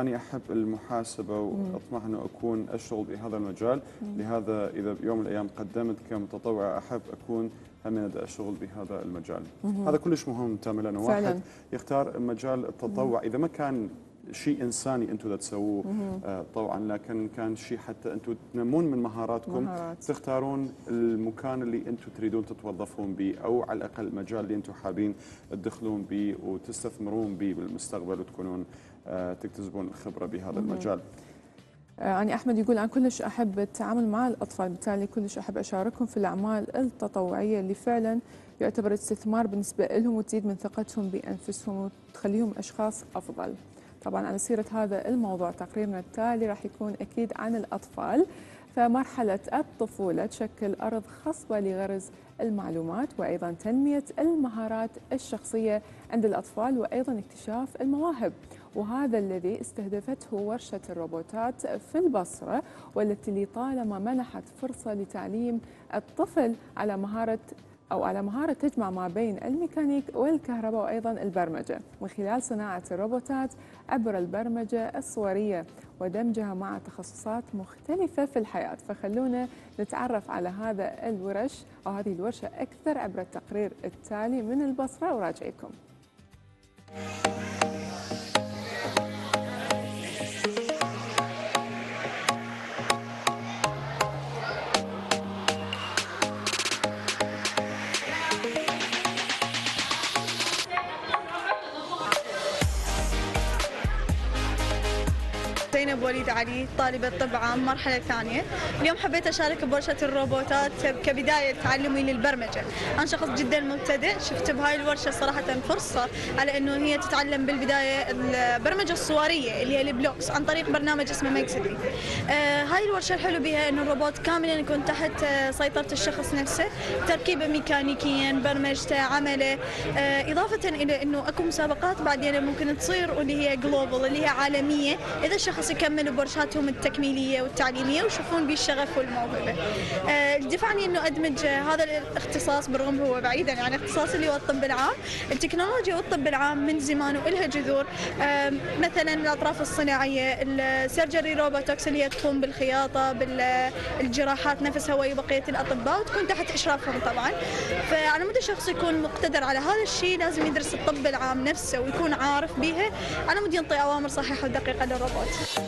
Speaker 12: أنا أحب المحاسبة وأطمح أنه أكون أشتغل بهذا المجال. لهذا إذا بيوم من الأيام قدمت كمتطوع أحب أكون دا أشتغل بهذا المجال
Speaker 13: مهم.
Speaker 12: هذا كلش مهم تامر لأنه. واحد يختار مجال التطوع إذا ما كان شيء إنساني أنتم دا تسووه. آه، طوعا لكن كان شيء حتى أنتم تنمون من مهاراتكم
Speaker 13: مهارات.
Speaker 12: تختارون المكان اللي أنتم تريدون تتوظفون به أو على الأقل المجال اللي أنتم حابين تدخلون به وتستثمرون به بالمستقبل وتكونون آه، تكتسبون خبرة بهذا
Speaker 13: مهم.
Speaker 12: المجال.
Speaker 13: أنا أحمد يقول أنا كلش أحب التعامل مع الأطفال بالتالي كلش أحب أشاركهم في الأعمال التطوعية اللي فعلا يعتبر استثمار بالنسبة لهم وتزيد من ثقتهم بأنفسهم وتخليهم أشخاص أفضل. طبعا على سيرة هذا الموضوع تقريرنا التالي راح يكون أكيد عن الأطفال. فمرحلة الطفولة تشكل أرض خصبة لغرز المعلومات وأيضا تنمية المهارات الشخصية عند الأطفال وأيضا اكتشاف المواهب. وهذا الذي استهدفته ورشة الروبوتات في البصرة والتي لطالما منحت فرصة لتعليم الطفل على مهارة أو على مهارة تجمع ما بين الميكانيك والكهرباء وأيضا البرمجة. من خلال صناعة الروبوتات عبر البرمجة الصورية ودمجها مع تخصصات مختلفة في الحياة. فخلونا نتعرف على هذا الورش أو هذه الورشة أكثر عبر التقرير التالي من البصرة. وراجعكم
Speaker 15: زينب وليد علي طالبة طب عام مرحلة ثانية. اليوم حبيت أشارك بورشة الروبوتات كبداية تعلمي للبرمجة. أنا شخص جدا مبتدئ شفت بهاي الورشة صراحة فرصة على أنه هي تتعلم بالبداية البرمجة الصورية اللي هي البلوكس عن طريق برنامج اسمه Mixly آه هاي الورشة الحلو بها أنه الروبوت كاملا يكون تحت آه سيطرة الشخص نفسه تركيبه ميكانيكيا برمجته عمله. آه إضافة إلى أنه أكو مسابقات بعدين ممكن تصير واللي هي global اللي هي عالمية. إذا الشخص يكمل بورشاتهم التكميلية والتعليمية ويشوفون به الشغف والموهبة آه دفعني أنه أدمج هذا الاختصاص بالرغم هو بعيدا عن اختصاصي اللي هو الطب العام. التكنولوجيا والطب العام من زمان وإلها جذور. آه مثلا الأطراف الصناعية ال surgery robotics اللي هي تقوم بالخياطة بالجراحات نفسها وبقية الأطباء وتكون تحت إشرافهم طبعا. فعلى مدى الشخص يكون مقتدر على هذا الشيء لازم يدرس الطب العام نفسه ويكون عارف بها على مود ينطي أوامر صحيحة ودقيقة للروبوت.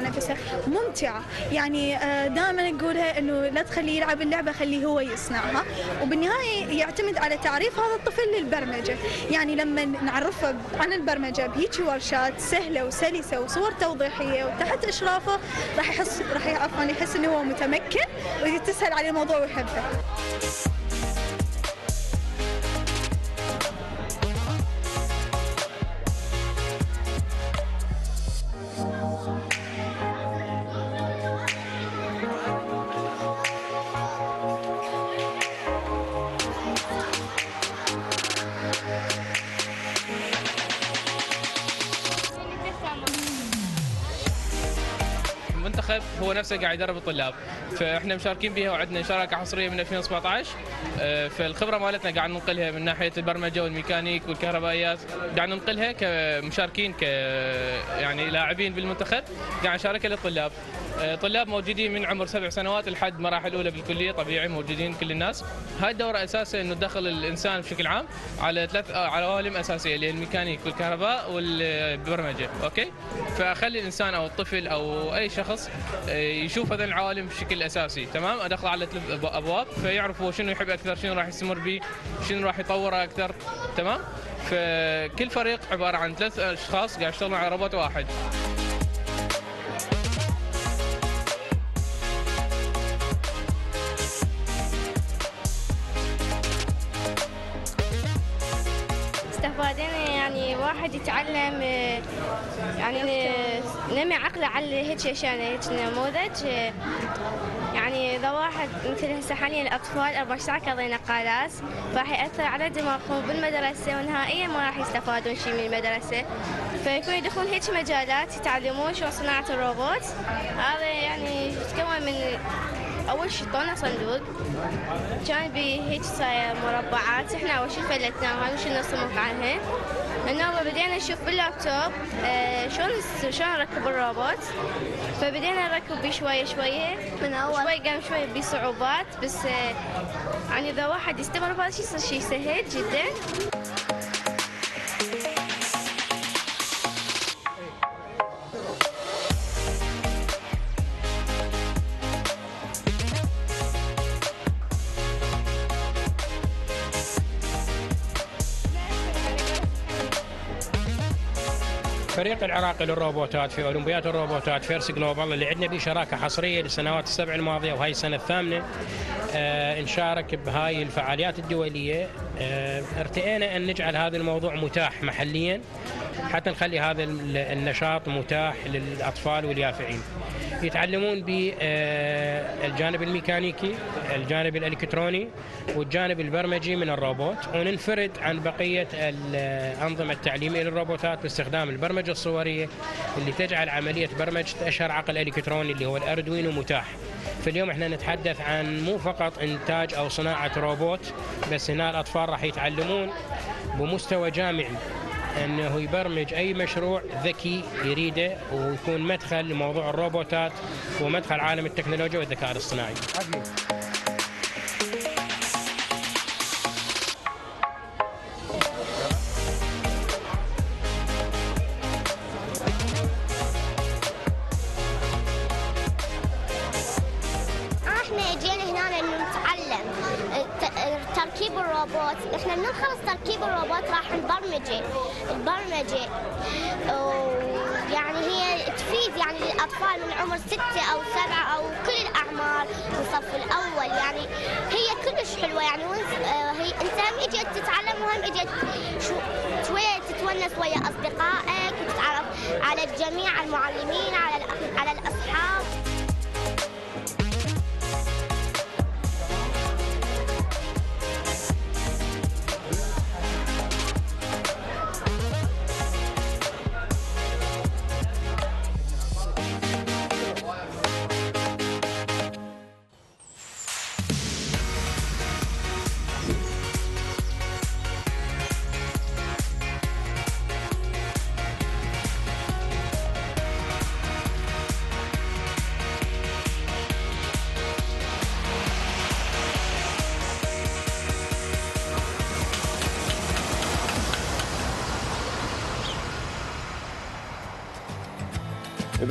Speaker 15: نفسها ممتعة. يعني دائما نقولها إنه لا تخليه يلعب اللعبة خليه هو يصنعها. وبالنهاية يعتمد على تعريف هذا الطفل للبرمجة. يعني لما نعرفه عن البرمجة بهيك ورشات سهلة وسلسة وصور توضيحية وتحت إشرافه راح يحس راح عفوا يحس إنه هو متمكن وتسهل عليه الموضوع ويحبه.
Speaker 16: المنتخب هو نفسه قاعد يدرب الطلاب. فإحنا مشاركين بها وعندنا شراكه حصريه من 2017 آه، فالخبرة مالتنا قاعد ننقلها من ناحية البرمجة والميكانيك والكهربائيات. قاعد ننقلها كمشاركين ك يعني لاعبين بالمنتخب قاعد نشاركها للطلاب. طلاب موجودين من عمر سبع سنوات لحد مراحل أولى بالكلية طبيعي موجودين كل الناس. هاي الدورة أساسا إنه تدخل الإنسان بشكل عام على ثلاث آه، عوالم أساسية اللي هي الميكانيك والكهرباء والبرمجة okay؟ فأخلي الإنسان أو الطفل أو أي شخص آه، يشوف هذول العوالم بشكل أساسي تمام؟ ادخله على ثلاث أبواب فيعرف هو شنو يحب أكثر شنو راح يستمر به شنو راح يطوره أكثر تمام؟ فكل فريق عبارة عن ثلاث أشخاص قاعد يشتغلون على روبوت واحد.
Speaker 17: يعني واحد يتعلم يعني نمي عقله على هيك اشياء هيك نموذج. يعني إذا واحد مثل هسه حاليا الأطفال 24 ساعه كاظين نقالات فراح يأثر على دماغهم بالمدرسة ونهائيا ما راح يستفادون شيء من المدرسة. فيكون يدخلون هيك مجالات يتعلمون شلون صناعة الروبوت. هذا يعني يتكون من أول شيء طونا صندوق. كان بي هيك صاير مربعات. إحنا أول شيء فلتناها وش نصمم عنها من اول بدينا نشوف باللابتوب آه شلون شلون نركب الروبوت. فبدينا نركب بيه شوية شوية من أول. شوي قام شوي بصعوبات بس آه يعني إذا واحد يستمر بهذا الشيء يصير شيء سهل جدا.
Speaker 18: فريق العراقي للروبوتات في أولمبياد الروبوتات FIRST Global اللي عندنا به شراكة حصرية للسنوات السبع الماضية وهي السنة الثامنة. آه نشارك بهاي الفعاليات الدولية. آه ارتئينا أن نجعل هذا الموضوع متاح محليا. حتى نخلي هذا ال- النشاط متاح للأطفال واليافعين. يتعلمون بالجانب الميكانيكي، الجانب الإلكتروني والجانب البرمجي من الروبوت وننفرد عن بقية الأنظمة التعليمية للروبوتات باستخدام البرمجة الصورية اللي تجعل عملية برمجة أشهر عقل إلكتروني اللي هو الأردوينو متاح. فاليوم إحنا نتحدث عن مو فقط إنتاج أو صناعة روبوت بس هنا الأطفال راح يتعلمون بمستوى جامعي أنه يبرمج أي مشروع ذكي يريده ويكون مدخل لموضوع الروبوتات ومدخل عالم التكنولوجيا والذكاء الاصطناعي.
Speaker 17: الروبوت. إحنا من نخلص تركيب الروبوت راح نبرمجه البرمجة يعني هي تفيد يعني للاطفال من عمر ستة أو سبعة أو كل الأعمار الصف الأول. يعني هي كلش حلوة. يعني وانت آه، هي أنت هم اجيت تتعلم وهم اجيت شو شوية تتونس ويا أصدقائك وتتعرف على على المعلمين على على الأصحاب.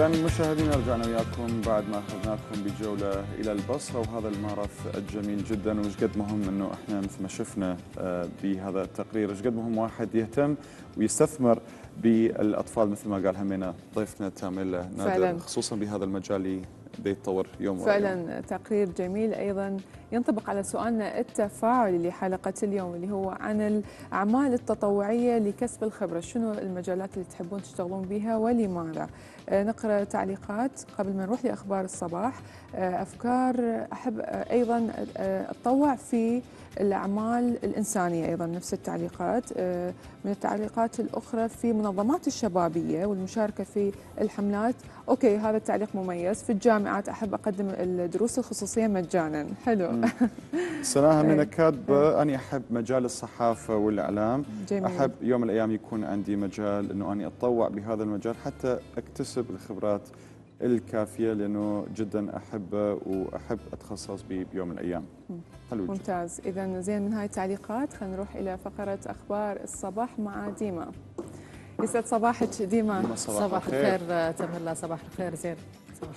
Speaker 12: إذا مشاهدينا رجعنا وياكم بعد ما أخذناكم بجولة إلى البصرة وهذا الماراث الجميل جدا وش قد مهم إنه إحنا مثل ما شفنا آه، بهذا التقرير وش قد مهم واحد يهتم ويستثمر بالأطفال مثل ما قال همينة ضيفنا تامل نادر. خصوصا بهذا المجال دا يتطور يوم.
Speaker 13: فعلا تقرير جميل أيضا ينطبق على سؤالنا التفاعلي لحلقة اليوم اللي هو عن الأعمال التطوعية لكسب الخبرة، شنو المجالات اللي تحبون تشتغلون بها ولماذا؟ آه، نقرأ تعليقات قبل ما نروح لأخبار الصباح آه، أفكار أحب آه، أيضا أتطوع في الأعمال الإنسانية أيضا نفس التعليقات. آه، من التعليقات الأخرى في منظمات الشبابية والمشاركة في الحملات. أوكي هذا التعليق مميز. في الجامعات أحب أقدم الدروس الخصوصية مجانا. حلو.
Speaker 12: سناها من
Speaker 13: إيه.
Speaker 12: كاتبة أني أحب مجال الصحافة والإعلام.
Speaker 13: جميل.
Speaker 12: أحب يوم من الأيام يكون عندي مجال أنه أني أتطوع بهذا المجال حتى أكتسب الخبرات الكافية لأنه جدا أحبه وأحب أتخصص به بيوم من الأيام. حلو
Speaker 13: ممتاز. اذا زين من هاي التعليقات خلينا نروح إلى فقرة أخبار الصباح مع ديما. يسعد صباحك ديما.
Speaker 12: صباح
Speaker 19: صباح
Speaker 12: الخير.
Speaker 19: تملا صباح الخير زين.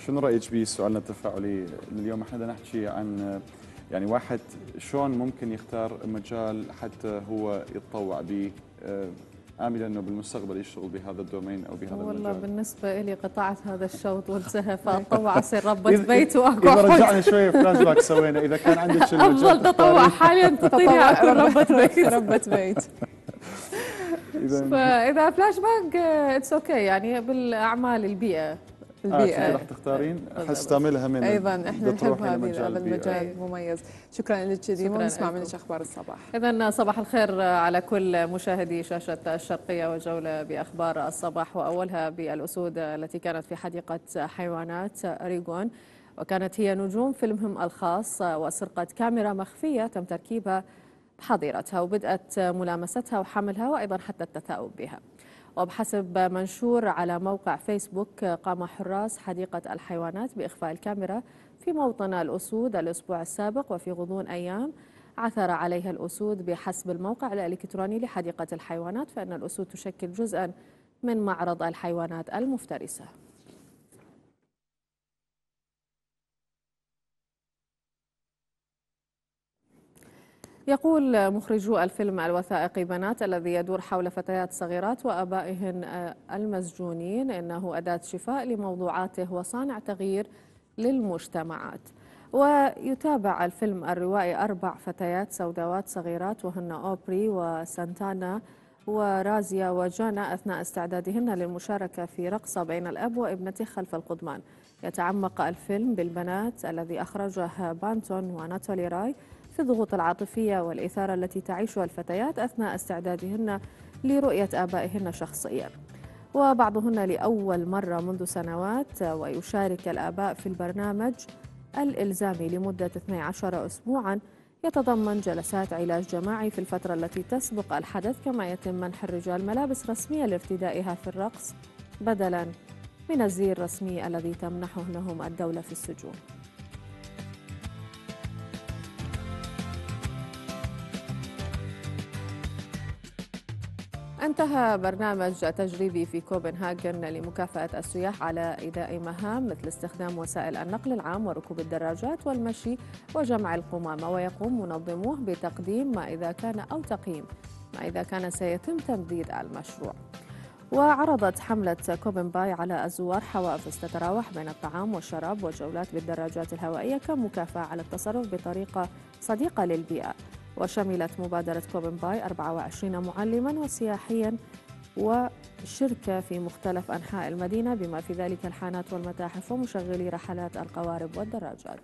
Speaker 12: شنو رأيك بسؤالنا التفاعلي اليوم إحنا بدنا نحكي عن يعني واحد شلون ممكن يختار مجال حتى هو يتطوع به آه، آملا أنه بالمستقبل يشتغل بهذا الدومين أو بهذا
Speaker 19: والله
Speaker 12: المجال.
Speaker 19: بالنسبة لي قطعت هذا الشوط وانتهى فأتطوع أصير ربة بيت واكو إذا.
Speaker 12: رجعنا شوي فلاش باك سوينا إذا كان عندك
Speaker 19: أفضل تطوع. حاليا تعطيني أكون ربة بيت
Speaker 13: ربة بيت
Speaker 12: اذا
Speaker 19: فإذا فلاش باك اتس أوكي يعني بالأعمال البيئة
Speaker 12: البيئة. راح تختارين؟ أحس تعملها من
Speaker 13: أيضا إحنا نحب هذا. المجال مميز شكرا لك ديما ونسمع. منك أخبار الصباح.
Speaker 19: إذا صباح الخير على كل مشاهدي شاشة الشرقية وجولة بأخبار الصباح. وأولها بالأسود التي كانت في حديقة حيوانات ريغون وكانت هي نجوم فيلمهم الخاص وسرقة كاميرا مخفية تم تركيبها بحظيرتها وبدأت ملامستها وحملها وأيضا حتى التثاؤب بها. وبحسب منشور على موقع فيسبوك قام حراس حديقة الحيوانات بإخفاء الكاميرا في موطن الأسود الأسبوع السابق وفي غضون أيام. عثر عليها الأسود بحسب الموقع الإلكتروني لحديقة الحيوانات فإن الأسود تشكل جزءا من معرض الحيوانات المفترسة. يقول مخرجو الفيلم الوثائقي بنات الذي يدور حول فتيات صغيرات وآبائهن آه، المسجونين إنه أداة شفاء لموضوعاته وصانع تغيير للمجتمعات. ويتابع الفيلم الروائي أربع فتيات سوداوات صغيرات وهن أوبري وسانتانا ورازيا وجانا أثناء استعدادهن للمشاركة في رقصة بين الأب وابنته خلف القضبان يتعمق الفيلم بالبنات الذي أخرجه بانتون وناتالي راي في الضغوط العاطفية والإثارة التي تعيشها الفتيات أثناء استعدادهن لرؤية آبائهن شخصيا. وبعضهن لأول مرة منذ سنوات ويشارك الآباء في البرنامج الإلزامي لمدة 12 أسبوعا يتضمن جلسات علاج جماعي في الفترة التي تسبق الحدث كما يتم منح الرجال ملابس رسمية لارتدائها في الرقص بدلا من الزي الرسمي الذي تمنحه لهم الدولة في السجون. أنت وانتهى برنامج تجريبي في كوبنهاجن لمكافأة السياح على إداء مهام مثل استخدام وسائل النقل العام وركوب الدراجات والمشي وجمع القمامة ويقوم منظموه بتقديم ما إذا كان أو تقييم ما إذا كان سيتم تمديد المشروع. وعرضت حملة كوبن باي على الزوار حوافز تتراوح بين الطعام والشراب والجولات بالدراجات الهوائية كمكافأة على التصرف بطريقة صديقة للبيئة. وشملت مبادرة كوبن باي 24 معلما وسياحيا وشركة في مختلف أنحاء المدينة بما في ذلك الحانات والمتاحف ومشغلي رحلات القوارب والدراجات.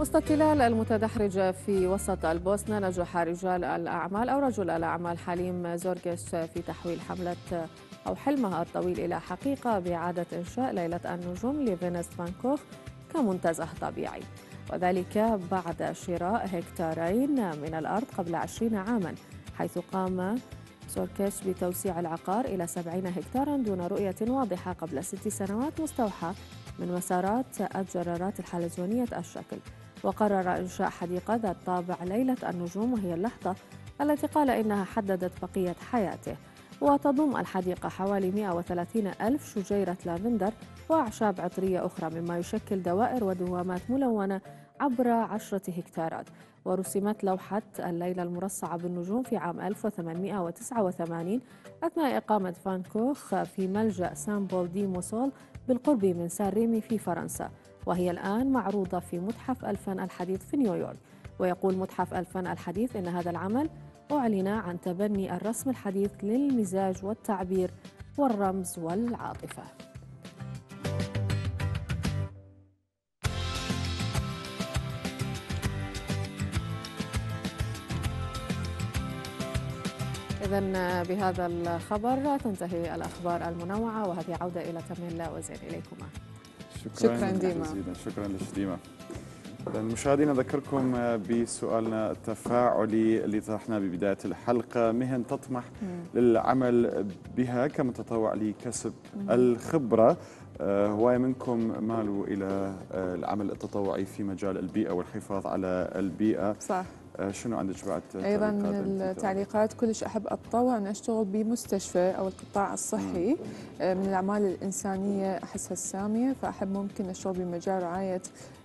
Speaker 19: وسط التلال المتدحرجة في وسط البوسنة نجح رجال الأعمال أو رجل الأعمال حليم زورجس في تحويل حملة أو حلمها الطويل إلى حقيقة بإعادة إنشاء ليلة النجوم لفينيس فانكوخ كمنتزه طبيعي. وذلك بعد شراء هكتارين من الأرض قبل عشرين عاما حيث قام سوركيش بتوسيع العقار إلى 70 هكتارا دون رؤية واضحة قبل ست سنوات مستوحاة من مسارات الجرارات الحلزونية الشكل. وقرر إنشاء حديقة ذات طابع ليلة النجوم وهي اللحظة التي قال إنها حددت بقية حياته. وتضم الحديقة حوالي 130 ألف شجيرة لافندر وأعشاب عطرية أخرى مما يشكل دوائر ودوامات ملونة عبر عشرة هكتارات. ورسمت لوحة الليلة المرصعة بالنجوم في عام 1889 أثناء إقامة فان كوخ في ملجأ سان بول دي موسول بالقرب من سان ريمي في فرنسا. وهي الآن معروضة في متحف الفن الحديث في نيويورك. ويقول متحف الفن الحديث إن هذا العمل أعلن عن تبني الرسم الحديث للمزاج والتعبير والرمز والعاطفة. إذا بهذا الخبر تنتهي الأخبار المنوعة وهذه عودة إلى تميل وزين إليكما.
Speaker 12: شكرا,
Speaker 13: شكراً ديما.
Speaker 12: جزيلا شكرا لك ديما مشاهدينا أذكركم بسؤالنا التفاعلي اللي طرحناه ببداية الحلقة. مهن تطمح للعمل بها كمتطوع لكسب الخبرة. آه، هواية منكم مالوا إلى آه، العمل التطوعي في مجال البيئة والحفاظ على البيئة.
Speaker 13: صح.
Speaker 12: آه، شنو عندك بعد
Speaker 13: أيضا من؟ التعليقات كلش أحب أتطوع أن أشتغل بمستشفى أو القطاع الصحي. آه، من الأعمال الإنسانية أحسها السامية فأحب ممكن أشتغل بمجال رعاية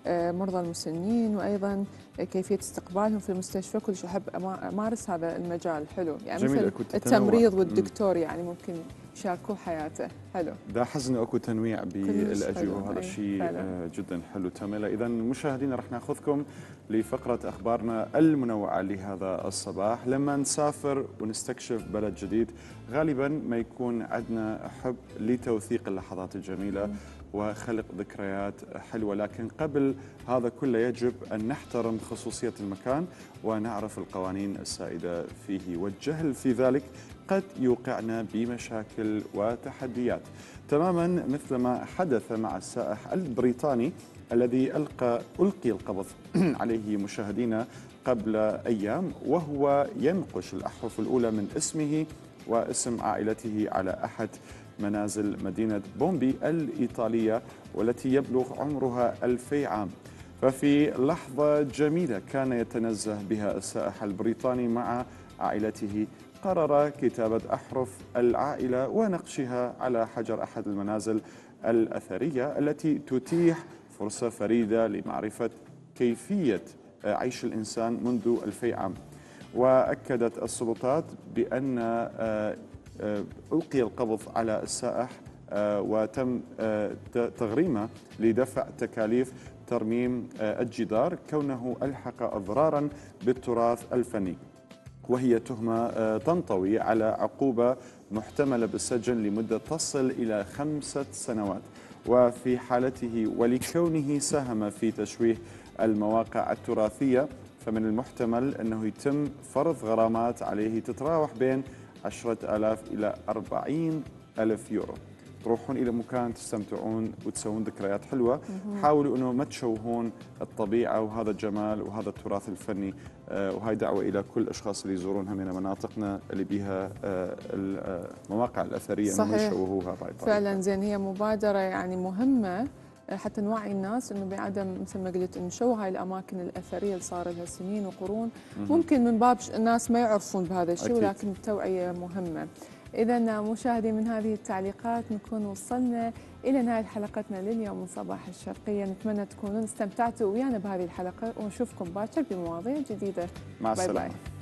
Speaker 13: آه، مرضى المسنين وأيضا كيفية استقبالهم في المستشفى. كلش أحب أمارس هذا المجال. حلو. يعني
Speaker 12: جميل،
Speaker 13: مثل. التمريض. والدكتور يعني ممكن يشاركوه حياته. حلو.
Speaker 12: ده حزن اكو تنويع بالأجوبة
Speaker 13: أي،
Speaker 12: الشيء. آه، جدا حلو. تاميلا اذا مشاهدينا رح ناخذكم لفقرة أخبارنا المنوعة لهذا الصباح. لما نسافر ونستكشف بلد جديد غالبا ما يكون عندنا حب لتوثيق اللحظات الجميلة وخلق ذكريات حلوة. لكن قبل هذا كله يجب أن نحترم خصوصية المكان ونعرف القوانين السائدة فيه. والجهل في ذلك قد يوقعنا بمشاكل وتحديات. تماما مثل ما حدث مع السائح البريطاني الذي ألقى ألقي القبض عليه مشاهدينا قبل أيام وهو ينقش الأحرف الأولى من اسمه واسم عائلته على أحد منازل مدينة بومبي الإيطالية والتي يبلغ عمرها ألفي عام. ففي لحظة جميلة كان يتنزه بها السائح البريطاني مع عائلته. قرر كتابة أحرف العائلة ونقشها على حجر أحد المنازل الأثرية التي تتيح فرصة فريدة لمعرفة كيفية عيش الإنسان منذ ألفي عام. وأكدت السلطات بأن آه، آه، ألقي القبض على السائح آه، وتم تغريمة لدفع تكاليف ترميم الجدار كونه ألحق أضرارا بالتراث الفني. وهي تهمة تنطوي على عقوبة محتملة بالسجن لمدة تصل إلى خمسة سنوات. وفي حالته ولكونه ساهم في تشويه المواقع التراثية فمن المحتمل أنه يتم فرض غرامات عليه تتراوح بين عشرة ألاف إلى أربعين ألف يورو. تروحون إلى مكان تستمتعون وتسوون ذكريات
Speaker 13: حلوة.
Speaker 12: حاولوا إنه ما تشوهون الطبيعة وهذا الجمال وهذا التراث الفني آه، وهاي دعوة إلى كل الأشخاص اللي يزورونها من مناطقنا اللي بها آه، المواقع الأثرية إنهم
Speaker 13: صحيح.
Speaker 12: يشوهوها بهاي الطريقة
Speaker 13: فعلا زين هي مبادرة يعني مهمة حتى نوعي الناس إنه بعدم مثل ما قلت إنه شو هاي الاماكن الأثرية اللي صار لها سنين وقرون. ممكن من باب الناس ما يعرفون بهذا الشيء. ولكن التوعية مهمة. اذا مشاهدي من هذه التعليقات نكون وصلنا إلى نهاية حلقتنا لليوم من صباح الشرقية. نتمنى تكونون استمتعتوا ويانا بهذه الحلقة ونشوفكم باكر بمواضيع جديدة.
Speaker 12: مع
Speaker 13: باي
Speaker 12: السلامة.
Speaker 13: باي.